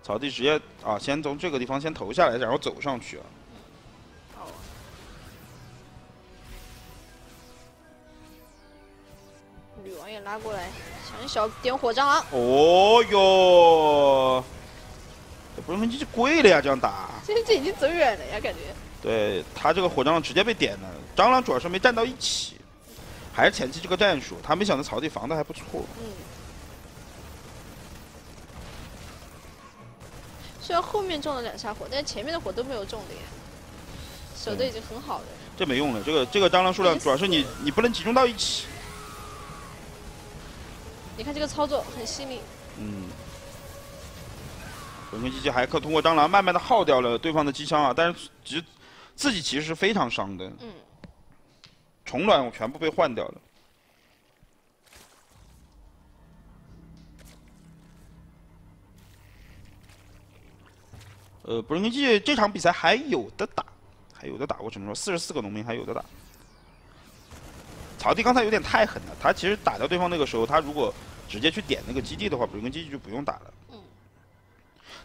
草地直接啊，先从这个地方先投下来，然后走上去啊。女王也拉过来。很小点火蟑螂。哦哟，这不是很机就贵了呀？这样打。这这已经走远了呀，感觉。对他这个火蟑螂直接被点了，蟑螂主要是没站到一起，还是前期这个战术，他没想到草地防的还不错。嗯。虽然后面中了两下火，但是前面的火都没有中的呀，守的已经很好了。这没用了，这个这个蟑螂数量主要是你你不能集中到一起。你看这个操作很细腻。嗯。本根机器还可通过蟑螂慢慢的耗掉了对方的机枪啊，但是其实自己其实是非常伤的。嗯。虫卵我全部被换掉了。呃，本根机器这场比赛还有的打，还有的打，我只能说四十四个农民还有的打。草地刚才有点太狠了，他其实打掉对方那个时候，他如果直接去点那个基地的话，布瑞根基地就不用打了。嗯。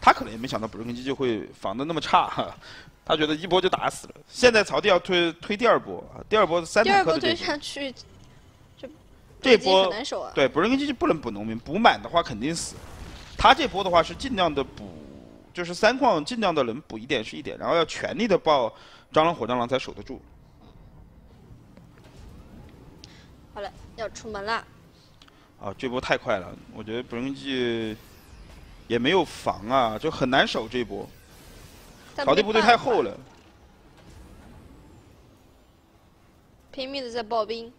他可能也没想到布瑞根基地会防的那么差，他觉得一波就打死了。现在曹地要推推第二波，第二波三。第二波推上去，这这波很难守啊。对，布瑞根基地不能补农民，补满的话肯定死。他这波的话是尽量的补，就是三矿尽量的能补一点是一点，然后要全力的爆蟑螂火蟑螂才守得住。好了，要出门了。啊，这波太快了！我觉得布伦基也没有防啊，就很难守这一波。草地部队太厚了，拼命的在爆兵。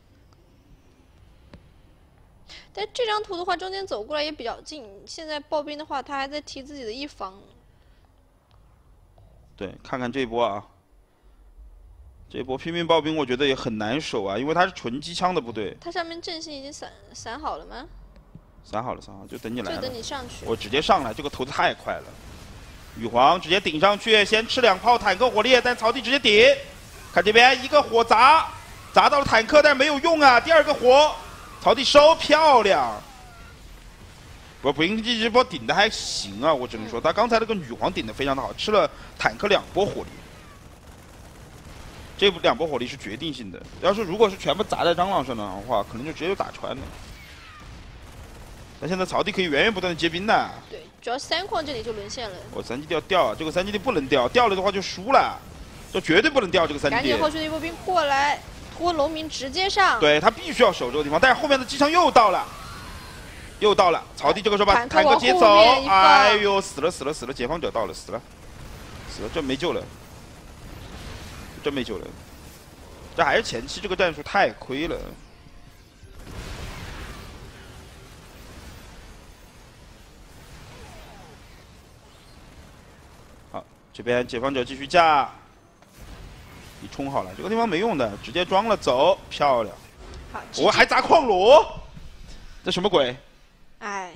但这张图的话，中间走过来也比较近。现在爆兵的话，他还在提自己的一防。对，看看这一波啊，这波拼命爆兵，我觉得也很难守啊，因为他是纯机枪的部队。他上面阵型已经散散好了吗？散好了，散好了，就等你来。就等你上去。我直接上来，这个投的太快了。羽皇直接顶上去，先吃两炮坦克火力，但曹地直接顶。看这边一个火砸，砸到了坦克，但是没有用啊。第二个火。曹地收漂亮，不，不应机这波顶的还行啊，我只能说他刚才那个女皇顶的非常的好，吃了坦克两波火力，这两波火力是决定性的。要是如果是全部砸在蟑螂上的话，可能就直接就打穿了。那现在草地可以源源不断的接兵的。对，主要三矿这里就沦陷了。我三基地要掉，这个三基地不能掉，掉了的话就输了，这绝对不能掉这个三基地。赶紧后续的一波兵过来。拖农民直接上，对他必须要守这个地方，但是后面的机枪又到了，又到了，草地这个时候把坦克接走，哎呦，死了死了死了，解放者到了，死了，死了，这没救了，真没救了，这还是前期这个战术太亏了。好，这边解放者继续架。你冲好了，这个地方没用的，直接装了走，漂亮。好，我还砸矿炉，这什么鬼？哎，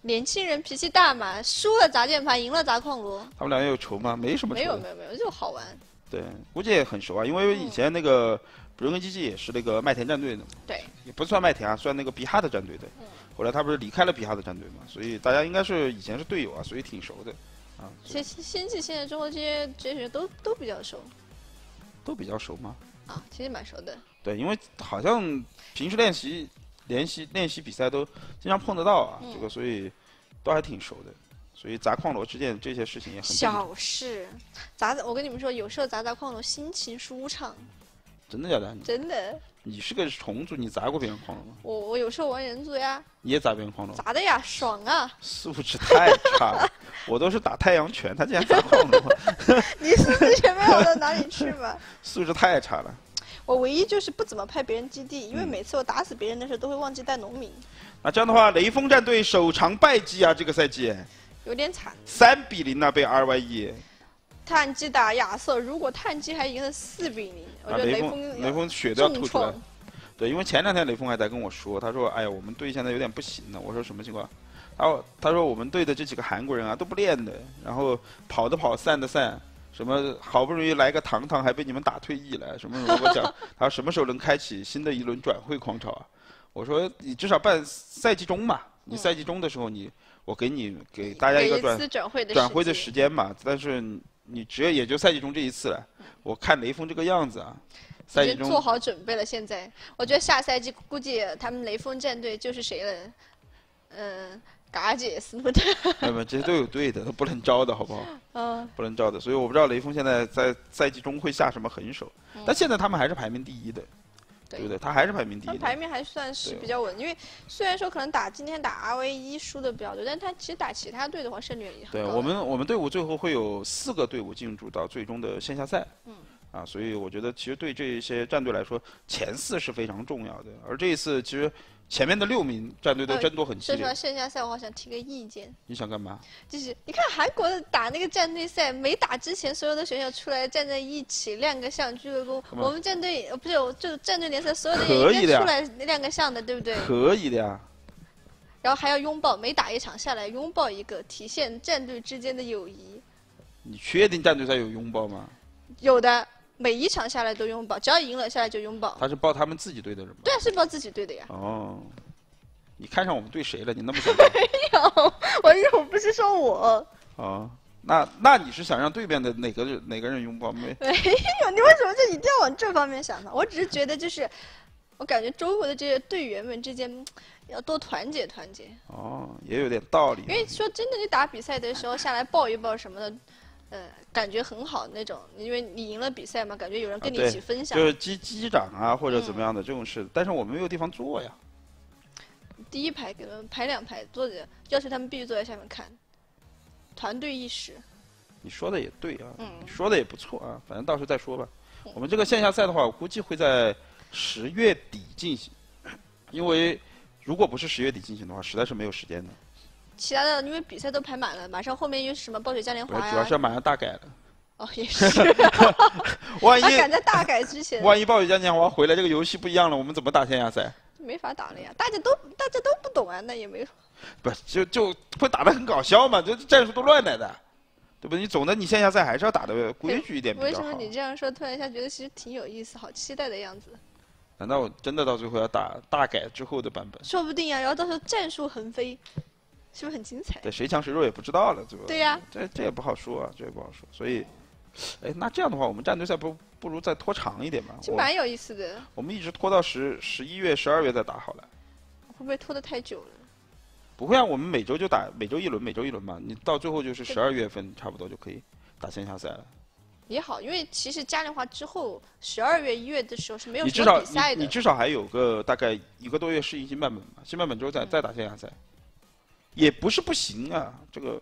年轻人脾气大嘛，输了砸键盘，赢了砸矿炉。他们俩有仇吗？没什么仇。没有没有没有，就好玩。对，估计也很熟啊，因为以前那个不人跟机器也是那个麦田战队的。对。也不算麦田啊，算那个比哈的战队的。嗯。后来他不是离开了比哈的战队嘛，所以大家应该是以前是队友啊，所以挺熟的。啊。其实仙际现在中国这些这些都都比较熟。都比较熟吗？啊，其实蛮熟的。对，因为好像平时练习、练习、练习比赛都经常碰得到啊，这个所以都还挺熟的。所以砸矿螺之间这些事情也很小事。砸我跟你们说，有时候砸砸矿螺心情舒畅。真的假的？真的。你是个虫族，你砸过别人矿螺吗？我我有时候玩人族呀。你也砸别人矿螺？砸的呀，爽啊！素质太差了，我都是打太阳拳，他竟然砸矿螺。你素质也没有到哪里去吧？素质太差了。我唯一就是不怎么派别人基地，因为每次我打死别人的时候都会忘记带农民。那这样的话，雷锋战队首场败绩啊，这个赛季。有点惨。三比零啊，被 R Y E。碳基打亚瑟，如果碳基还赢了四比零，我觉得雷锋雷锋血都要吐出来。对，因为前两天雷锋还在跟我说，他说：“哎呀，我们队现在有点不行了。”我说：“什么情况？”然后他说：“我们队的这几个韩国人啊，都不练的，然后跑的跑，散的散，什么好不容易来个堂堂，还被你们打退役了，什么什么。”我讲 他什么时候能开启新的一轮转会狂潮啊？我说：“你至少办赛季中嘛，你赛季中的时候，你我给你给大家一个转转会的转会的时间嘛，但是你只有也就赛季中这一次了。我看雷锋这个样子啊。”赛季中做好准备了。现在，我觉得下赛季估计他们雷锋战队就是谁了？嗯，嘎姐、斯诺特。没有，这些都有队的，都不能招的，好不好？嗯。不能招的，所以我不知道雷锋现在在赛季中会下什么狠手。但现在他们还是排名第一的，对不对？他还是排名第一。排名还算是比较稳，因为虽然说可能打今天打 R V 一输的比较多，但他其实打其他队的话胜率也很高。对我们，我们队伍最后会有四个队伍进入到最终的线下赛。嗯。啊，所以我觉得其实对这些战队来说，前四是非常重要的。而这一次，其实前面的六名战队都争夺很激烈。说线下赛，我好想提个意见。你想干嘛？就是你看韩国的打那个战队赛，没打之前，所有的选手出来站在一起亮个相、鞠个躬。我们战队不是，就战队联赛所有的人应该出来亮个相的，对不对？可以的呀。然后还要拥抱，每打一场下来拥抱一个，体现战队之间的友谊。你确定战队赛有拥抱吗？有的。每一场下来都拥抱，只要赢了下来就拥抱。他是抱他们自己队的人吗？对啊，是抱自己队的呀。哦，你看上我们队谁了？你那么想？没有，我有不是说我。哦，那那你是想让对面的哪个哪个人拥抱？没没有，你为什么就一定要往这方面想呢？我只是觉得就是，我感觉中国的这些队员们之间要多团结团结。哦，也有点道理。因为说真的，你打比赛的时候下来抱一抱什么的。呃，感觉很好那种，因为你赢了比赛嘛，感觉有人跟你一起分享。就是机机长啊，或者怎么样的这种事，但是我们没有地方坐呀。第一排给他们排两排坐着，要求他们必须坐在下面看。团队意识。你说的也对啊，说的也不错啊，反正到时候再说吧。我们这个线下赛的话，我估计会在十月底进行，因为如果不是十月底进行的话，实在是没有时间的。其他的因为比赛都排满了，马上后面又是什么暴雪嘉年华呀？主要是马上大改了。哦，也是。万一赶在大改之前。万一暴雪嘉年华回来，这个游戏不一样了，我们怎么打线下赛？没法打了呀，大家都大家都不懂啊，那也没。不就就会打的很搞笑嘛？就战术都乱来的。对不对？你总的你线下赛还是要打的规矩一点比较好。为什么你这样说？突然一下觉得其实挺有意思，好期待的样子。难道我真的到最后要打大改之后的版本？说不定呀，然后到时候战术横飞，是不是很精彩？对，谁强谁弱也不知道了，对吧？对呀。这这也不好说啊，这也不好说。所以，哎，那这样的话，我们战队赛不不如再拖长一点嘛？其实蛮有意思的。我们一直拖到十十一月、十二月再打好了。会不会拖得太久了？不会啊，我们每周就打每周一轮，每周一轮嘛。你到最后就是十二月份，差不多就可以打线下赛了。也好，因为其实嘉年华之后，十二月一月的时候是没有什么比赛的。你至少还有个大概一个多月适应新版本嘛，新版本之后再再打线下赛，也不是不行啊。这个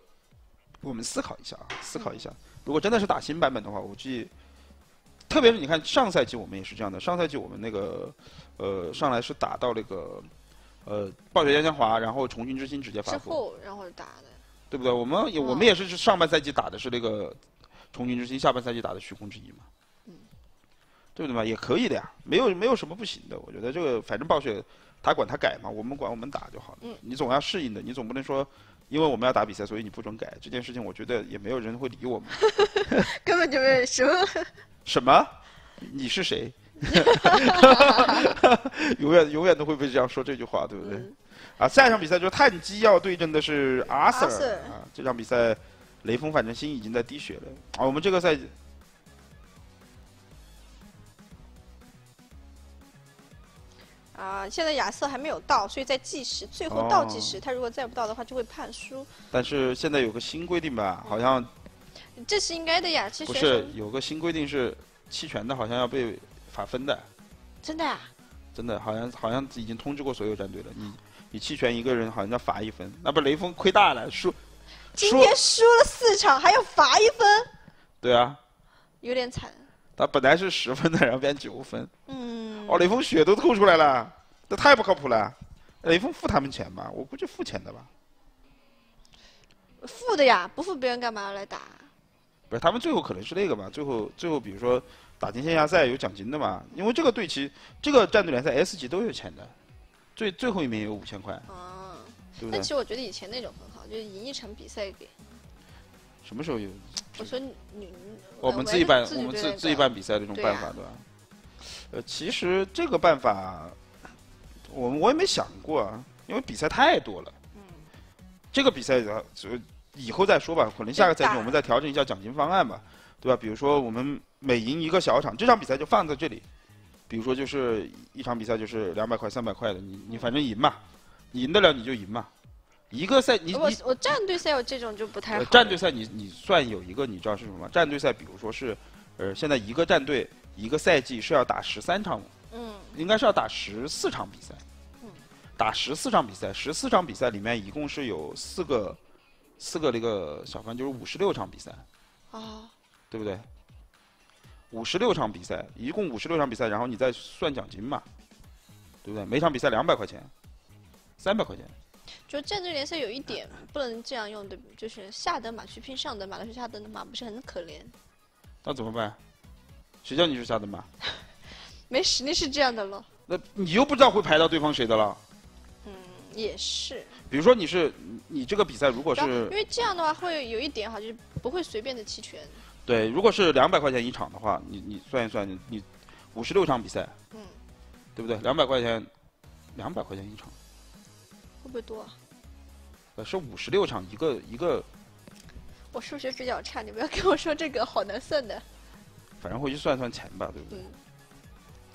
我们思考一下啊，思考一下。如果真的是打新版本的话，我计，特别是你看上赛季我们也是这样的，上赛季我们那个呃上来是打到那个。呃，暴雪嘉年华，然后重庆之星直接发布。之后，然后打的。对不对？我们也我们也是上半赛季打的是那个重庆之星，下半赛季打的虚空之翼嘛。嗯。对不对嘛？也可以的呀，没有没有什么不行的。我觉得这个反正暴雪他管他改嘛，我们管我们打就好了。嗯。你总要适应的，你总不能说因为我们要打比赛，所以你不准改这件事情。我觉得也没有人会理我们。根本就没有什么。什么？你是谁？永远永远都会被这样说这句话，对不对？啊，下一场比赛就是碳基要对阵的是阿 Sir 啊。这场比赛，雷锋反正心已经在滴血了。啊，我们这个赛季啊，现在亚瑟还没有到，所以在计时，最后倒计时，他如果再不到的话，就会判输。但是现在有个新规定吧，好像这是应该的呀。其实不是有个新规定是弃权的，好像要被。罚分的，真的啊？真的，好像好像已经通知过所有战队了。你你弃权一个人，好像要罚一分。那不雷锋亏大了，输。今天输了四场，还要罚一分？对啊。有点惨。他本来是十分的，然后变九分。嗯。哦，雷锋血都吐出来了，这太不靠谱了。雷锋付他们钱吧？我估计付钱的吧。付的呀，不付别人干嘛要来打？不是，他们最后可能是那个吧？最后最后，比如说。打进线下赛有奖金的嘛？因为这个队其这个战队联赛 S 级都有钱的，最最后一名有五千块。啊，对对？但其实我觉得以前那种很好，就是赢一场比赛给。什么时候有？我说你，我们自己办，我们自自己办比赛这种办法，对吧？呃，其实这个办法，我我也没想过啊，因为比赛太多了。嗯。这个比赛就以后再说吧，可能下个赛季我们再调整一下奖金方案吧，对吧？比如说我们。每赢一个小场，这场比赛就放在这里。比如说，就是一场比赛就是两百块、三百块的，你你反正赢嘛，你赢得了你就赢嘛。一个赛你我我战队赛有这种就不太好。战队赛你你算有一个你知道是什么吗？战队赛比如说是，呃，现在一个战队一个赛季是要打十三场，嗯，应该是要打十四场比赛，嗯，打十四场比赛，十四场比赛里面一共是有四个四个那个小分，就是五十六场比赛，啊，对不对？五十六场比赛，一共五十六场比赛，然后你再算奖金嘛，对不对？每场比赛两百块钱，三百块钱。就战队联赛有一点不能这样用对不，就是下等马去拼上等马，但是下等的马不是很可怜？那怎么办？谁叫你是下等马？没实力是这样的了。那你又不知道会排到对方谁的了？嗯，也是。比如说你是你这个比赛如果是，因为这样的话会有一点哈，就是不会随便的弃权。对，如果是两百块钱一场的话，你你算一算，你你五十六场比赛，嗯，对不对？两百块钱，两百块钱一场，会不会多？呃，是五十六场一个一个。我数学比较差，你不要跟我说这个，好难算的。反正回去算算钱吧，对不对？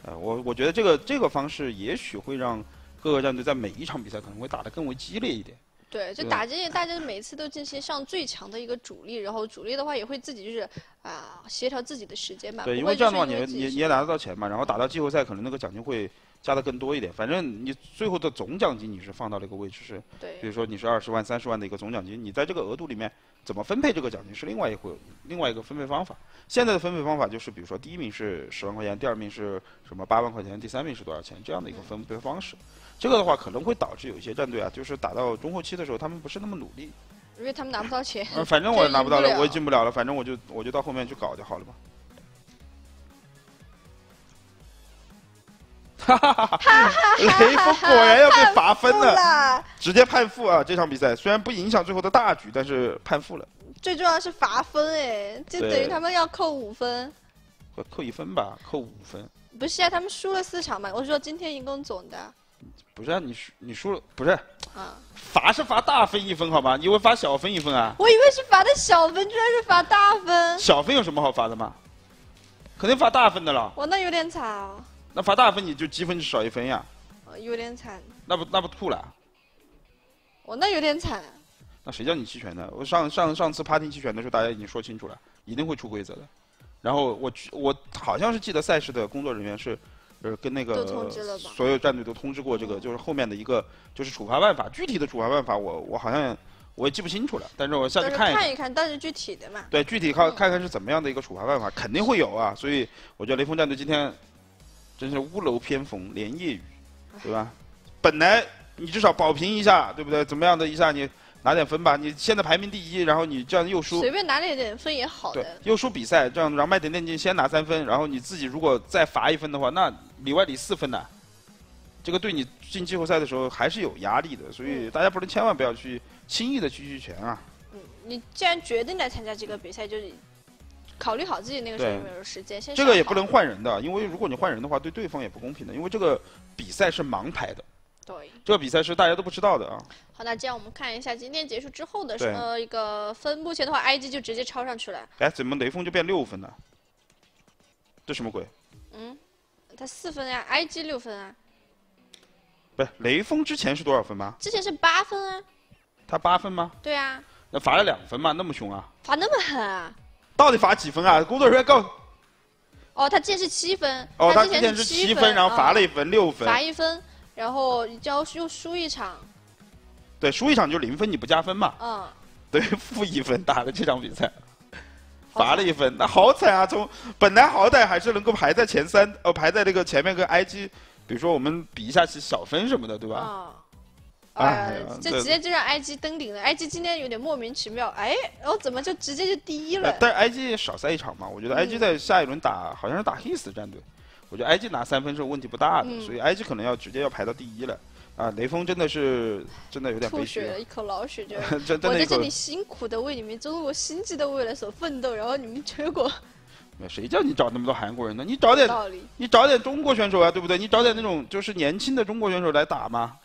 呃，我我觉得这个这个方式也许会让各个战队在每一场比赛可能会打得更为激烈一点。对，就打这大家每次都进行上最强的一个主力，然后主力的话也会自己就是啊协调自己的时间吧。对，因为这样的话你也你也拿得到钱嘛，然后打到季后赛可能那个奖金会加的更多一点。反正你最后的总奖金你是放到了一个位置是，比如说你是二十万、三十万的一个总奖金，你在这个额度里面怎么分配这个奖金是另外一回另外一个分配方法。现在的分配方法就是，比如说第一名是十万块钱，第二名是什么八万块钱，第三名是多少钱这样的一个分配方式。这个的话可能会导致有一些战队啊，就是打到中后期的时候，他们不是那么努力，因为他们拿不到钱。反正我拿不到了，我也进不了了，反正我就我就到后面去搞就好了嘛。哈哈哈哈哈！雷锋果然要被罚分了，直接判负啊！这场比赛虽然不影响最后的大局，但是判负了。最重要是罚分哎，就等于他们要扣五分。扣一分吧，扣五分。不是啊，他们输了四场嘛。我说今天一共总的。不是啊，你输你输了不是？啊，罚是罚大分一分好吗？你以为罚小分一分啊？我以为是罚的小分，居然是罚大分。小分有什么好罚的吗？肯定罚大分的了。我那有点惨啊。那罚大分你就积分就少一分呀。有点惨。那不那不吐了？我那有点惨。那谁叫你弃权的？我上上上次 party 弃权的时候，大家已经说清楚了，一定会出规则的。然后我我好像是记得赛事的工作人员是。就是跟那个所有战队都通知过这个，就是后面的一个就是处罚办法，具体的处罚办法我我好像我也记不清楚了，但是我下去看一看一看，但是具体的嘛。对，具体看看看是怎么样的一个处罚办法，肯定会有啊，所以我觉得雷锋战队今天真是屋漏偏逢连夜雨，对吧？本来你至少保平一下，对不对？怎么样的一下你。拿点分吧，你现在排名第一，然后你这样又输，随便拿点点分也好的。对，又输比赛，这样让麦点电竞先拿三分，然后你自己如果再罚一分的话，那里外里四分呢，这个对你进季后赛的时候还是有压力的，所以大家不能千万不要去轻易的去弃权啊。嗯，你既然决定来参加这个比赛，就是考虑好自己那个时候有没有时间。这个也不能换人的，因为如果你换人的话，对对方也不公平的，因为这个比赛是盲排的。对，这个比赛是大家都不知道的啊。好，那这样我们看一下今天结束之后的什么一个分。目前的话，IG 就直接超上去了。哎，怎么雷锋就变六分了？这什么鬼？嗯，他四分呀，IG 六分啊。不是，雷锋之前是多少分吗？之前是八分啊。他八分吗？对啊。那罚了两分嘛？那么凶啊？罚那么狠啊？到底罚几分啊？工作人员告。哦，他之前是七分。哦，他之前是七分，然后罚了一分，六分。罚一分。然后交又输一场，对，输一场就零分，你不加分嘛？嗯，对，负一分打的这场比赛，罚了一分，那好惨啊！从本来好歹还是能够排在前三，呃，排在那个前面跟 IG，比如说我们比一下其小分什么的，对吧？啊，哎，就直接就让 IG 登顶了。IG 今天有点莫名其妙，哎，然后怎么就直接就第一了？但是 IG 少赛一场嘛，我觉得 IG 在下一轮打好像是打 His 战队。我觉得 IG 拿三分是问题不大的，所以 IG 可能要直接要排到第一了。啊，雷锋真的是真的有点吐血了一口老血，就我在这里辛苦的为你们中国星际的未来所奋斗，然后你们结果，谁叫你找那么多韩国人呢？你找点你找点中国选手啊，对不对？你找点那种就是年轻的中国选手来打嘛。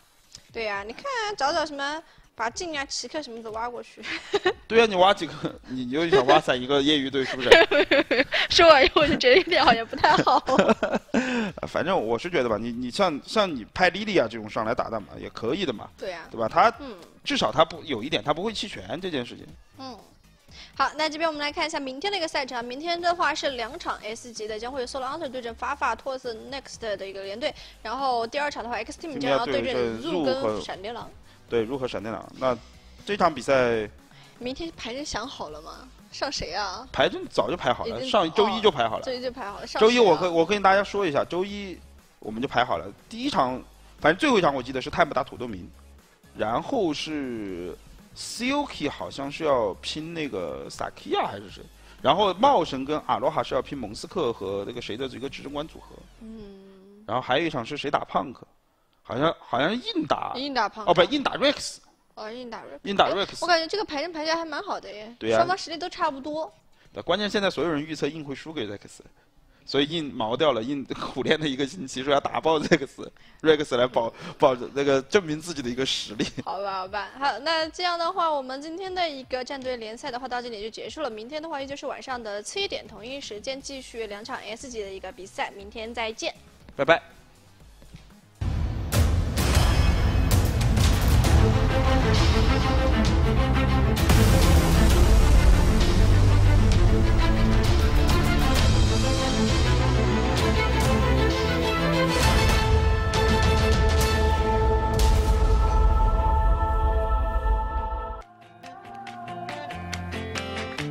对呀，你看找找什么。把镜啊、奇克什么的挖过去。对啊，你挖几个，你就想挖散一个业余队，是不是？说完以后，我就觉得有点好像不太好。反正我是觉得吧，你你像像你派莉莉啊这种上来打打嘛，也可以的嘛。对呀。对吧？他至少他不有一点，他不会弃权这件事情。嗯。好，那这边我们来看一下明天的一个赛程。明天的话是两场 S 级的，将会有 Solo Hunter 对阵发发托斯 Next 的一个联队。然后第二场的话，X Team 将要对阵入跟闪电狼。对，如何闪电狼？那这场比赛，明天排阵想好了吗？上谁啊？排阵早就排好了，上周一就排好了。周一就排好了。周一我跟我跟大家说一下，周一我们就排好了。第一场，反正最后一场我记得是泰姆打土豆民，然后是 Silky 好像是要拼那个萨基亚还是谁？然后茂神跟阿罗哈是要拼蒙斯克和那个谁的一个执政官组合。嗯。然后还有一场是谁打胖克？好像好像是硬打，硬打胖哦，不硬打 Rex，哦硬打 Rex，硬打 Rex，我感觉这个排阵排下来还蛮好的耶，对呀，双方实力都差不多。对，关键现在所有人预测硬会输给 Rex，所以硬毛掉了，硬苦练了一个星期，说要打爆 Rex，Rex 来保保那个证明自己的一个实力。好吧，好吧，好，那这样的话，我们今天的一个战队联赛的话到这里就结束了。明天的话，依旧是晚上的七点同一时间继续两场 S 级的一个比赛，明天再见，拜拜。